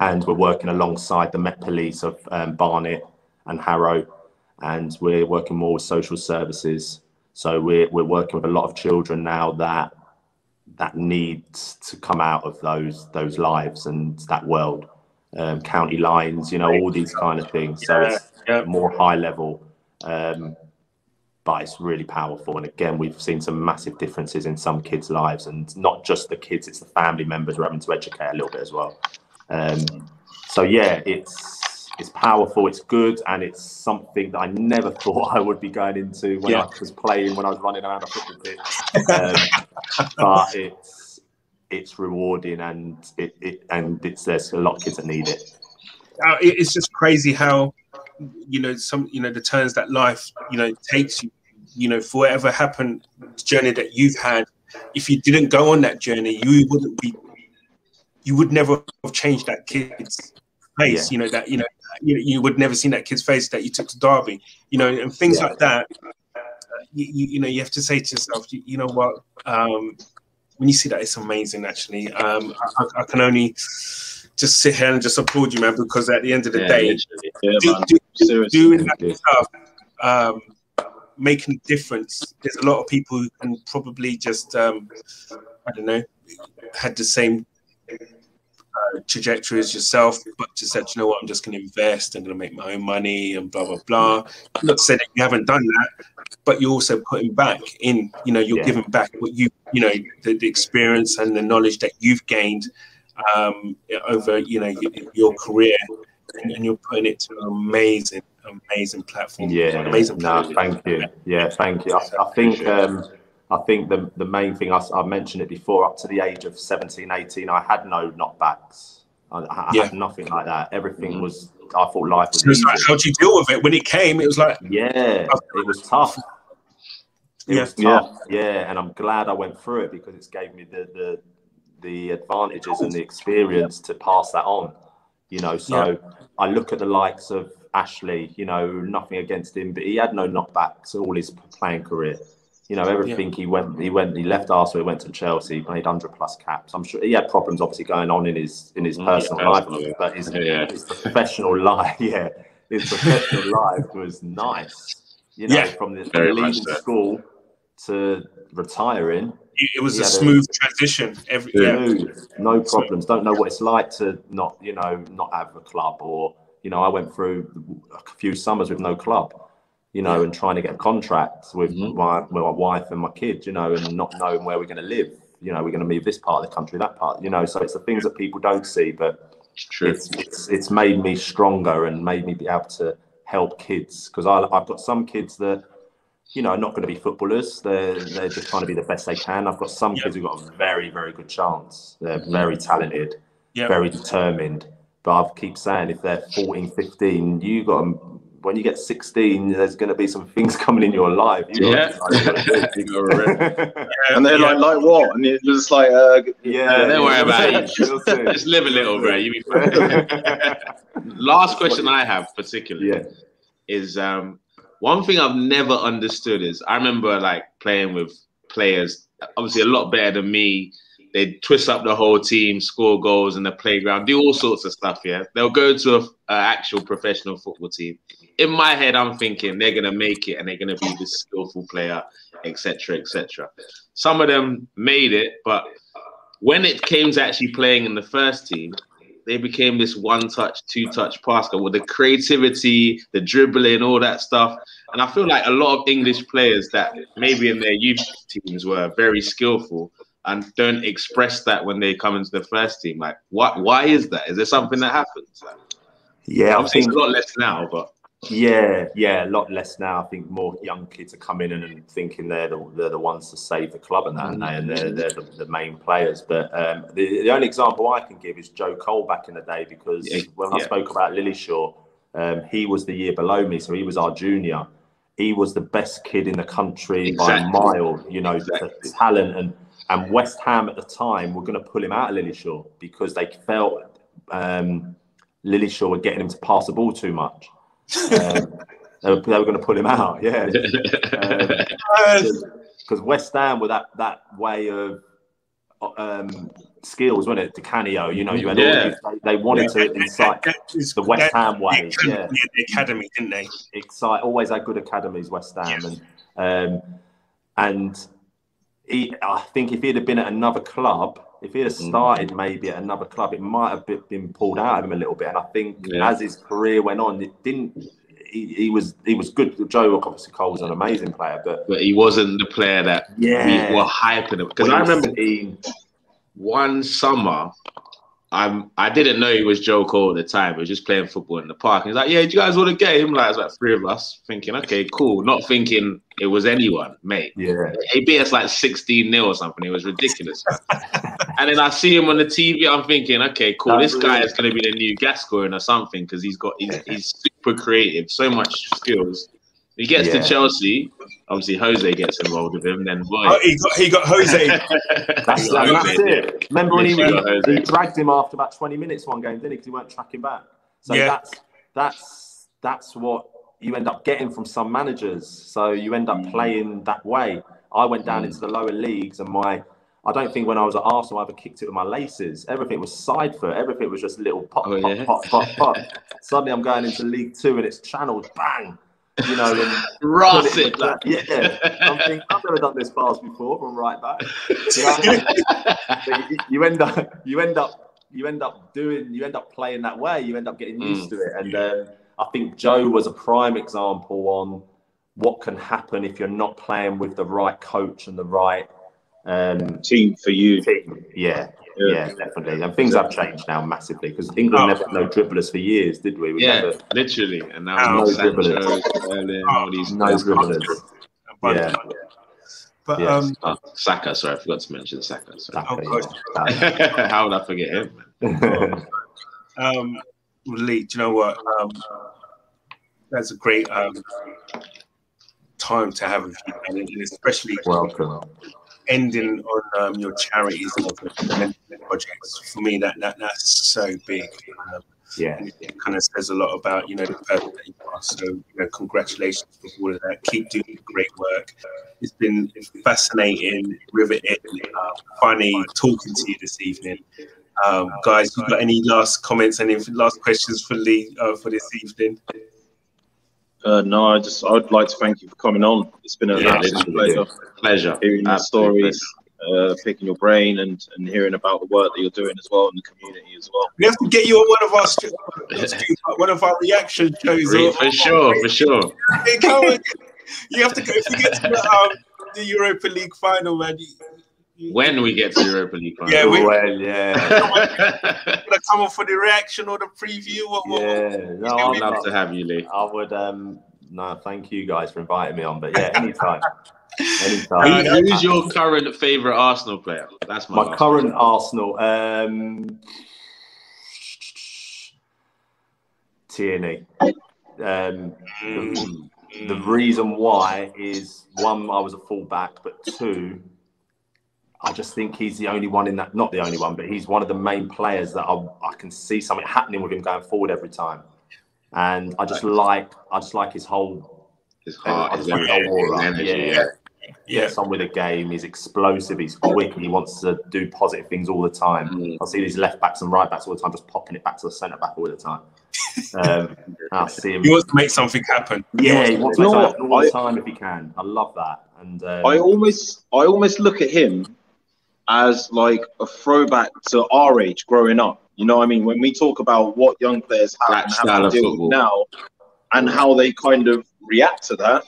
and we're working alongside the Met Police of um, Barnet and Harrow, and we're working more with social services. So we're we're working with a lot of children now that that needs to come out of those those lives and that world, um, county lines, you know, all these kind of things. So it's
Yeah.
more high level, um, but it's really powerful. And again, we've seen some massive differences in some kids' lives, and not just the kids; it's the family members we're having to educate a little bit as well. Um, so yeah, it's it's powerful, it's good, and it's something that I never thought I would be going into when
Yeah.
I was playing, when I was running around a football pitch. Um, but it's it's rewarding, and it, it and it's there's a lot of kids that need it.
uh, it's just crazy how you know some you know the turns that life you know takes you you know for whatever happened journey that you've had if you didn't go on that journey you wouldn't be you would never have changed that kid's face
Yeah.
you know that you know you, you would never seen that kid's face that you took to derby you know and things
Yeah.
like that uh, you, you, you know you have to say to yourself you, you know what um when you see that it's amazing actually um I, I- can only just sit here and just applaud you man because at the end of the
Yeah,
day.
Yeah,
do- do- doing that stuff, um, making a difference. There's a lot of people who can probably just, um, I don't know, had the same uh, trajectory as yourself, but just said, you know what, I'm just going to invest. I'm going to make my own money and blah blah blah. Not to say that you haven't done that, but you're also putting back in. You know, you're
Yeah.
giving back what you, you know, the, the experience and the knowledge that you've gained um, over, you know, your, your career and, and you're putting it to an amazing, amazing platform.
Yeah,
amazing.
no,
platform.
thank you. Yeah, thank you. I, I think um, I think the the main thing I, I, mentioned it before. Up to the age of 17, 18, I had no knockbacks. I, I
Yeah.
had nothing like that. Everything mm. was. I thought life was.
So it's like, how do you deal with it? When it came, it was like,
Yeah, it was tough. It
Yeah.
was tough. Yeah. and I'm glad I went through it because it's gave me the the the advantages and the experience to pass that on. You know, so I look at the likes of Ashley. You know, nothing against him, but he had no knockbacks all his playing career. You know, everything he went, he went, he left Arsenal, he went to Chelsea, he played hundred plus caps. I'm sure he had problems, obviously, going on in his in his
Mm,
personal
yeah,
life,
personal,
but his,
Yeah.
his professional life, yeah, his professional life was nice. You know,
Yeah.
from the leaving
so.
school to retiring,
It, was a
had a-
smooth transition. Every yeah.
smooth, no problems. Don't know what it's like to not, you know, not have a club or, you know, I went through a few summers with no club, you know, and trying to get contracts with
Mhm.
my with my wife and my kids, you know, and not knowing where we're going to live. You know, we're going to move this part of the country, that part, you know. So it's the things that people don't see, but
True.
it's it's it's made me stronger and made me be able to help kids because I've got some kids that you know are not going to be footballers they're they're just trying to be the best they can i've got some
Yeah.
kids who've got a very very good chance they're very talented
Yeah.
very determined but i keep saying if they're 14 15 you got 'em- when you get 16 there's going to be some things coming in your life you
Yeah.
gotta
You gotta
decide
And they're
Yeah.
like, like what? And it's just like, uh,
yeah
don't worry about it.
You'll.
Just live a little, bro. You be fine. Last question I have, particularly,
yeah
is um, one thing I've never understood is I remember like playing with players, obviously a lot better than me. They twist up the whole team, score goals in the playground, do all sorts of stuff. Yeah, they'll go to a, a actual professional football team. In my head, I'm thinking they're gonna make it and they're gonna be this skillful player, etc., etc. Some of them made it, but when it came to actually playing in the first team, they became this one touch, two touch passer with the creativity, the dribbling, all that stuff. And I feel like a lot of English players that maybe in their youth teams were very skillful and don't express that when they come into the first team. Like, why, why is that? Is there something that happens?
yeah i
Obviously,
think
it's a lot less now, but
Yeah, yeah, a lot less now. I think more young kids are coming in and thinking they're the, they're the ones to save the club and that, and, they, and they're, they're the, the main players. But um, the, the only example I can give is Joe Cole back in the day because
Yeah,
when I spoke about Lilleshall, um, he was the year below me, so he was our junior. He was the best kid in the country by a mile. You know,
Exactly.
the talent and and West Ham at the time were going to pull him out of Lilleshall because they felt um, Lilleshall were getting him to pass the ball too much. Um, they were, they were going to pull him out, yeah. Because West Ham were that that way of um, skills, wasn't it? Di Canio, you know, you had
Yeah.
all these, they, they wanted to incite the West Ham way,
the academy,
yeah.
the academy, didn't they?
excite always had good academies West Ham and um, and he I think if he'd have been at another club if he'd have
Mm.
started maybe at another club it might have been- been pulled out of him a little bit and I think
Yeah.
as his career went on it didn't he, he was he was good Joe obviously Cole's an amazing player but
but he wasn't the player that
yeah
we were hyping him. Because I remember
17,
one summer, I'm I didn't know he was Joe Cole at the time. We were just playing football in the park. He's like, "Yeah, do you guys want to get him?" Like, it's like three of us thinking, "Okay, cool." Not thinking it was anyone, mate.
yeah
He beat us like 16 nil or something. It was ridiculous. and then I see him on the TV. I'm thinking, "Okay, cool.
That's
This guy is going to be the new Gascoigne or something because he's got he's, he's super creative, so much skills." He gets
Yeah.
to Chelsea. Obviously, Jose gets involved with him. Then boy,
Oh, he got he got Jose.
That's,
He got
and that's it. Remember when he,
Literally
he dragged him after about 20 minutes one game, didn't he? Because he weren't tracking back. So
Yeah.
that's that's that's what you end up getting from some managers. So you end up
Mm.
playing that way. I went down into the lower leagues and my I don't think when I was at Arsenal I ever kicked it with my laces. Everything was side foot. Everything was just little pop,
Oh,
pop,
yeah?
pop, pop, pop. Suddenly I'm going into League Two and it's channeled bang. You know, and
Ross
put
it.
in yeah. I'm thinking, I've never done this pass before from right back. You know? You, you end up you end up you end up doing you end up playing that way you end up getting used
Mm.
to it and um, i think joe was a prime example on what can happen if you're not playing with the right coach and the right um,
team for you.
team yeah
Yeah.
yeah definitely and things have changed now massively because england
Oh.
never had no dribblers for years did we, we
Yeah,
never
literally. And
No
now Sancho,
dribblers.
Sterling, all these
no dribblers Yeah.
But
Yeah.
um,
Oh, Saka, sorry, I forgot to mention Saka. Sorry.
Exactly,
Oh,
yeah.
How would I forget him?
Um, Lee, do you know what? Um, that's a great um, time to have a few, and especially
welcome
ending on um, your charities and projects. For me, that, that that's so big. Um,
yeah
it kind of says a lot about you know the person that you are. So you know, congratulations for all of that. Keep doing great work. It's been fascinating, riveting, uh, funny talking to you this evening. Um, guys, you got any last comments? Any last questions for Lee uh, for this evening?
Uh, no, I just I'd like to thank you for coming on. It's been an
Yeah,
absolute pleasure
Pleasure.
hearing your
Absolute
stories, uh, picking your brain, and and hearing about the work that you're doing as well in the community as well.
We have to get you on one of our st- one of our reaction shows.
pleasure.
or-
For sure, for sure.
Hey, come on. You have to go if you get to the, um, the Europa League final, man. You, you,
When we get to Europa League final.
Yeah, we-
well, yeah,
wanna come on for the reaction or the preview? What, what,
yeah. No,
I'd
I'd
love to have you, Lee.
I would. Um, no, thank you guys for inviting me on. But yeah, anytime,
Who-
anytime.
who's your current favorite Arsenal player? That's my,
My
last
current Arsenal, um, Tierney. Um,
Mm,
the reason why is one, I was a fullback, but two, I just think he's the only one in that. Not the only one, but he's one of the main players that I, I can see something happening with him going forward every time. And I just like, I just like his whole
His heart, his
like
energy,
the aura.
energy,
Yeah.
yeah.
yeah.
gets on with the game. He's explosive. He's quick. He wants to do positive things all the time.
Mm.
I see these left backs and right backs all the time, just popping it back to the centre back all the time. Um, I see him.
He wants to make something happen.
Yeah, he wants to make something
what?
all the time if he can. I love that. And um,
I almost I almost look at him as like a throwback to our age growing up. You know what I mean? When we talk about what young players have
That
and have to deal with now and how they kind of react to that,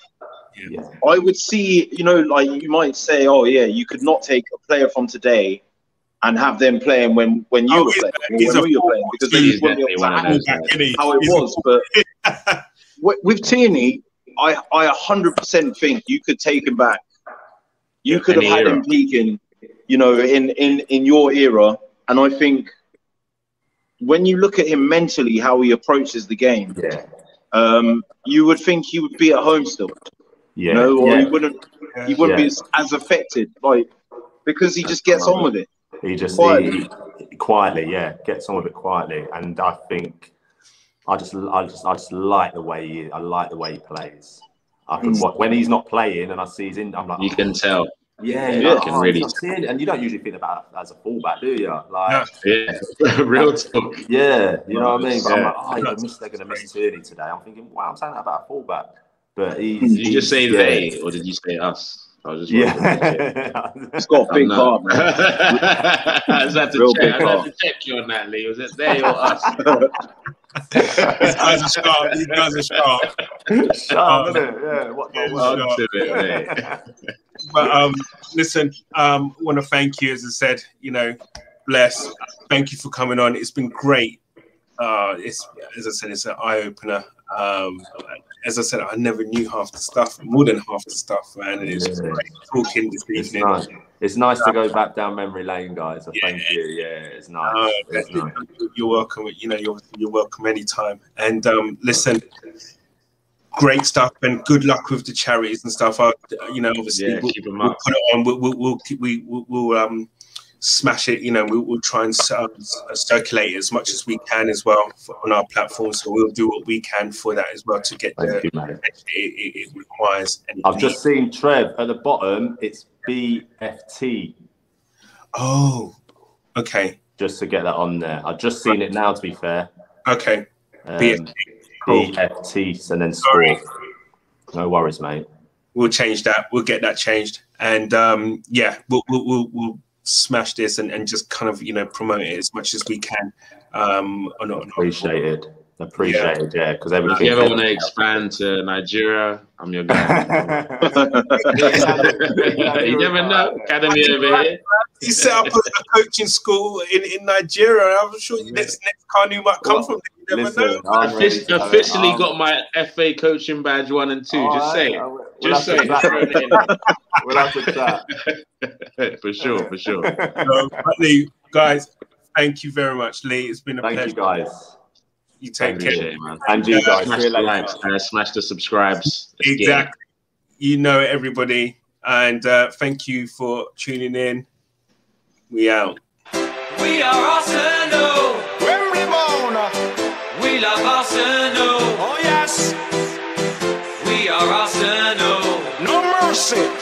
yeah,
I would see, you know, like you might say, oh yeah, you could not take a player from today and have them playing when when you
Oh,
were playing, or when
a
we were playing, because they
He's
just wouldn't be able to
definitely one of
handle
those.
Fullback, innit?
how it
He's
was. But with, with Tierney, I I hundred percent think you could take him back. You
Yeah,
could have
any
had
era.
him peaking, you know, in in in your era, and I think when you look at him mentally, how he approaches the game,
yeah,
um, you would think he would be at home still,
yeah.
you know, or
yeah.
he wouldn't he wouldn't
Yeah.
be as, as affected, like because he just gets on with it.
He just
Quietly.
he, quietly, yeah, gets on with it quietly, and I think I just, I just, I just like the way he, I like the way he plays. I can
Mm.
when he's not playing and I see he's in, I'm like,
You can tell.
Yeah,
Yeah,
you're
you
like, oh,
really-
he's not seeing it. and you don't usually think about it as a fullback, do you? Like,
Yeah.
Yeah, real talk.
yeah, you know what I mean. But I'm like, oh, you're gonna miss, they're going to miss Tierney today. I'm thinking, wow, I'm saying that about a fullback, but he's.
Did you just say
he's-
they, or did you say us? I was just wondering.
Yeah.
He's got a big
I'm
heart,
not-
man.
I just had to
Real
check. I had to check you on that, Lee. Was it they or us?
These guys are sharp. These guys are sharp.
Sharp, isn't it? Yeah. What the
sharp.
world?
To it, mate.
But um, listen, um, want to thank you, as I said, you know, bless. Thank you for coming on. It's been great. Uh, it's as I said, it's an eye opener. Um, as I said, I never knew half the stuff, more than half the stuff, man. And it's
Yeah.
great talking this
It's
evening.
nice. It's nice to go back down memory lane, guys. So thank you. Yeah, it's nice.
Uh,
It's nice.
you're welcome. You know, you're you're welcome anytime. And um, listen, great stuff, and good luck with the charities and stuff. I, you know, obviously,
Yeah,
we'll, we'll put it on. We'll we'll we'll, we, we'll, we'll um smash it. You know, we'll, we'll try and um, circulate as much as we can as well for, on our platform. So we'll do what we can for that as well to get the
you,
it, it, it requires. And
I've just seen Trev at the bottom. It's BFT.
oh, okay,
Just to get that on there. I've just seen it now. To be fair,
okay,
um,
BFT. Cool.
BFT and then
Sorry.
sport. No worries, mate.
we'll change that. We'll get that changed, and um, yeah, we'll we'll, we'll, we'll smash this and, and just kind of you know promote it as much as we can. Um, on, on,
Appreciated. Appreciated. Yeah, because
If
everything.
you ever want to expand to Nigeria, I'm your guy. you never know. Academy over here.
He set up a, a coaching school in, in Nigeria. I'm sure next next Kanu might come
Well,
from there. You never
Listen. I'm ready
Offic- officially
I'm-
got my FA coaching badge one and two.
All
Just
right,
say
I
it.
will-
Just say
have to We'll have to chat.
for sure, for sure.
Um, Lee, guys, thank you very much, Lee. It's been a
Thank
pleasure.
you, guys.
You take care.
Appreciate it, man.
And you guys.
Smash
See
the
later.
likes, guys. Smash the subscribes. Let's.
Exactly. You know it, everybody. And uh, thank you for tuning in. We out.
We are Arsenal we love Arsenal. Oh yes. We are Arsenal. No mercy.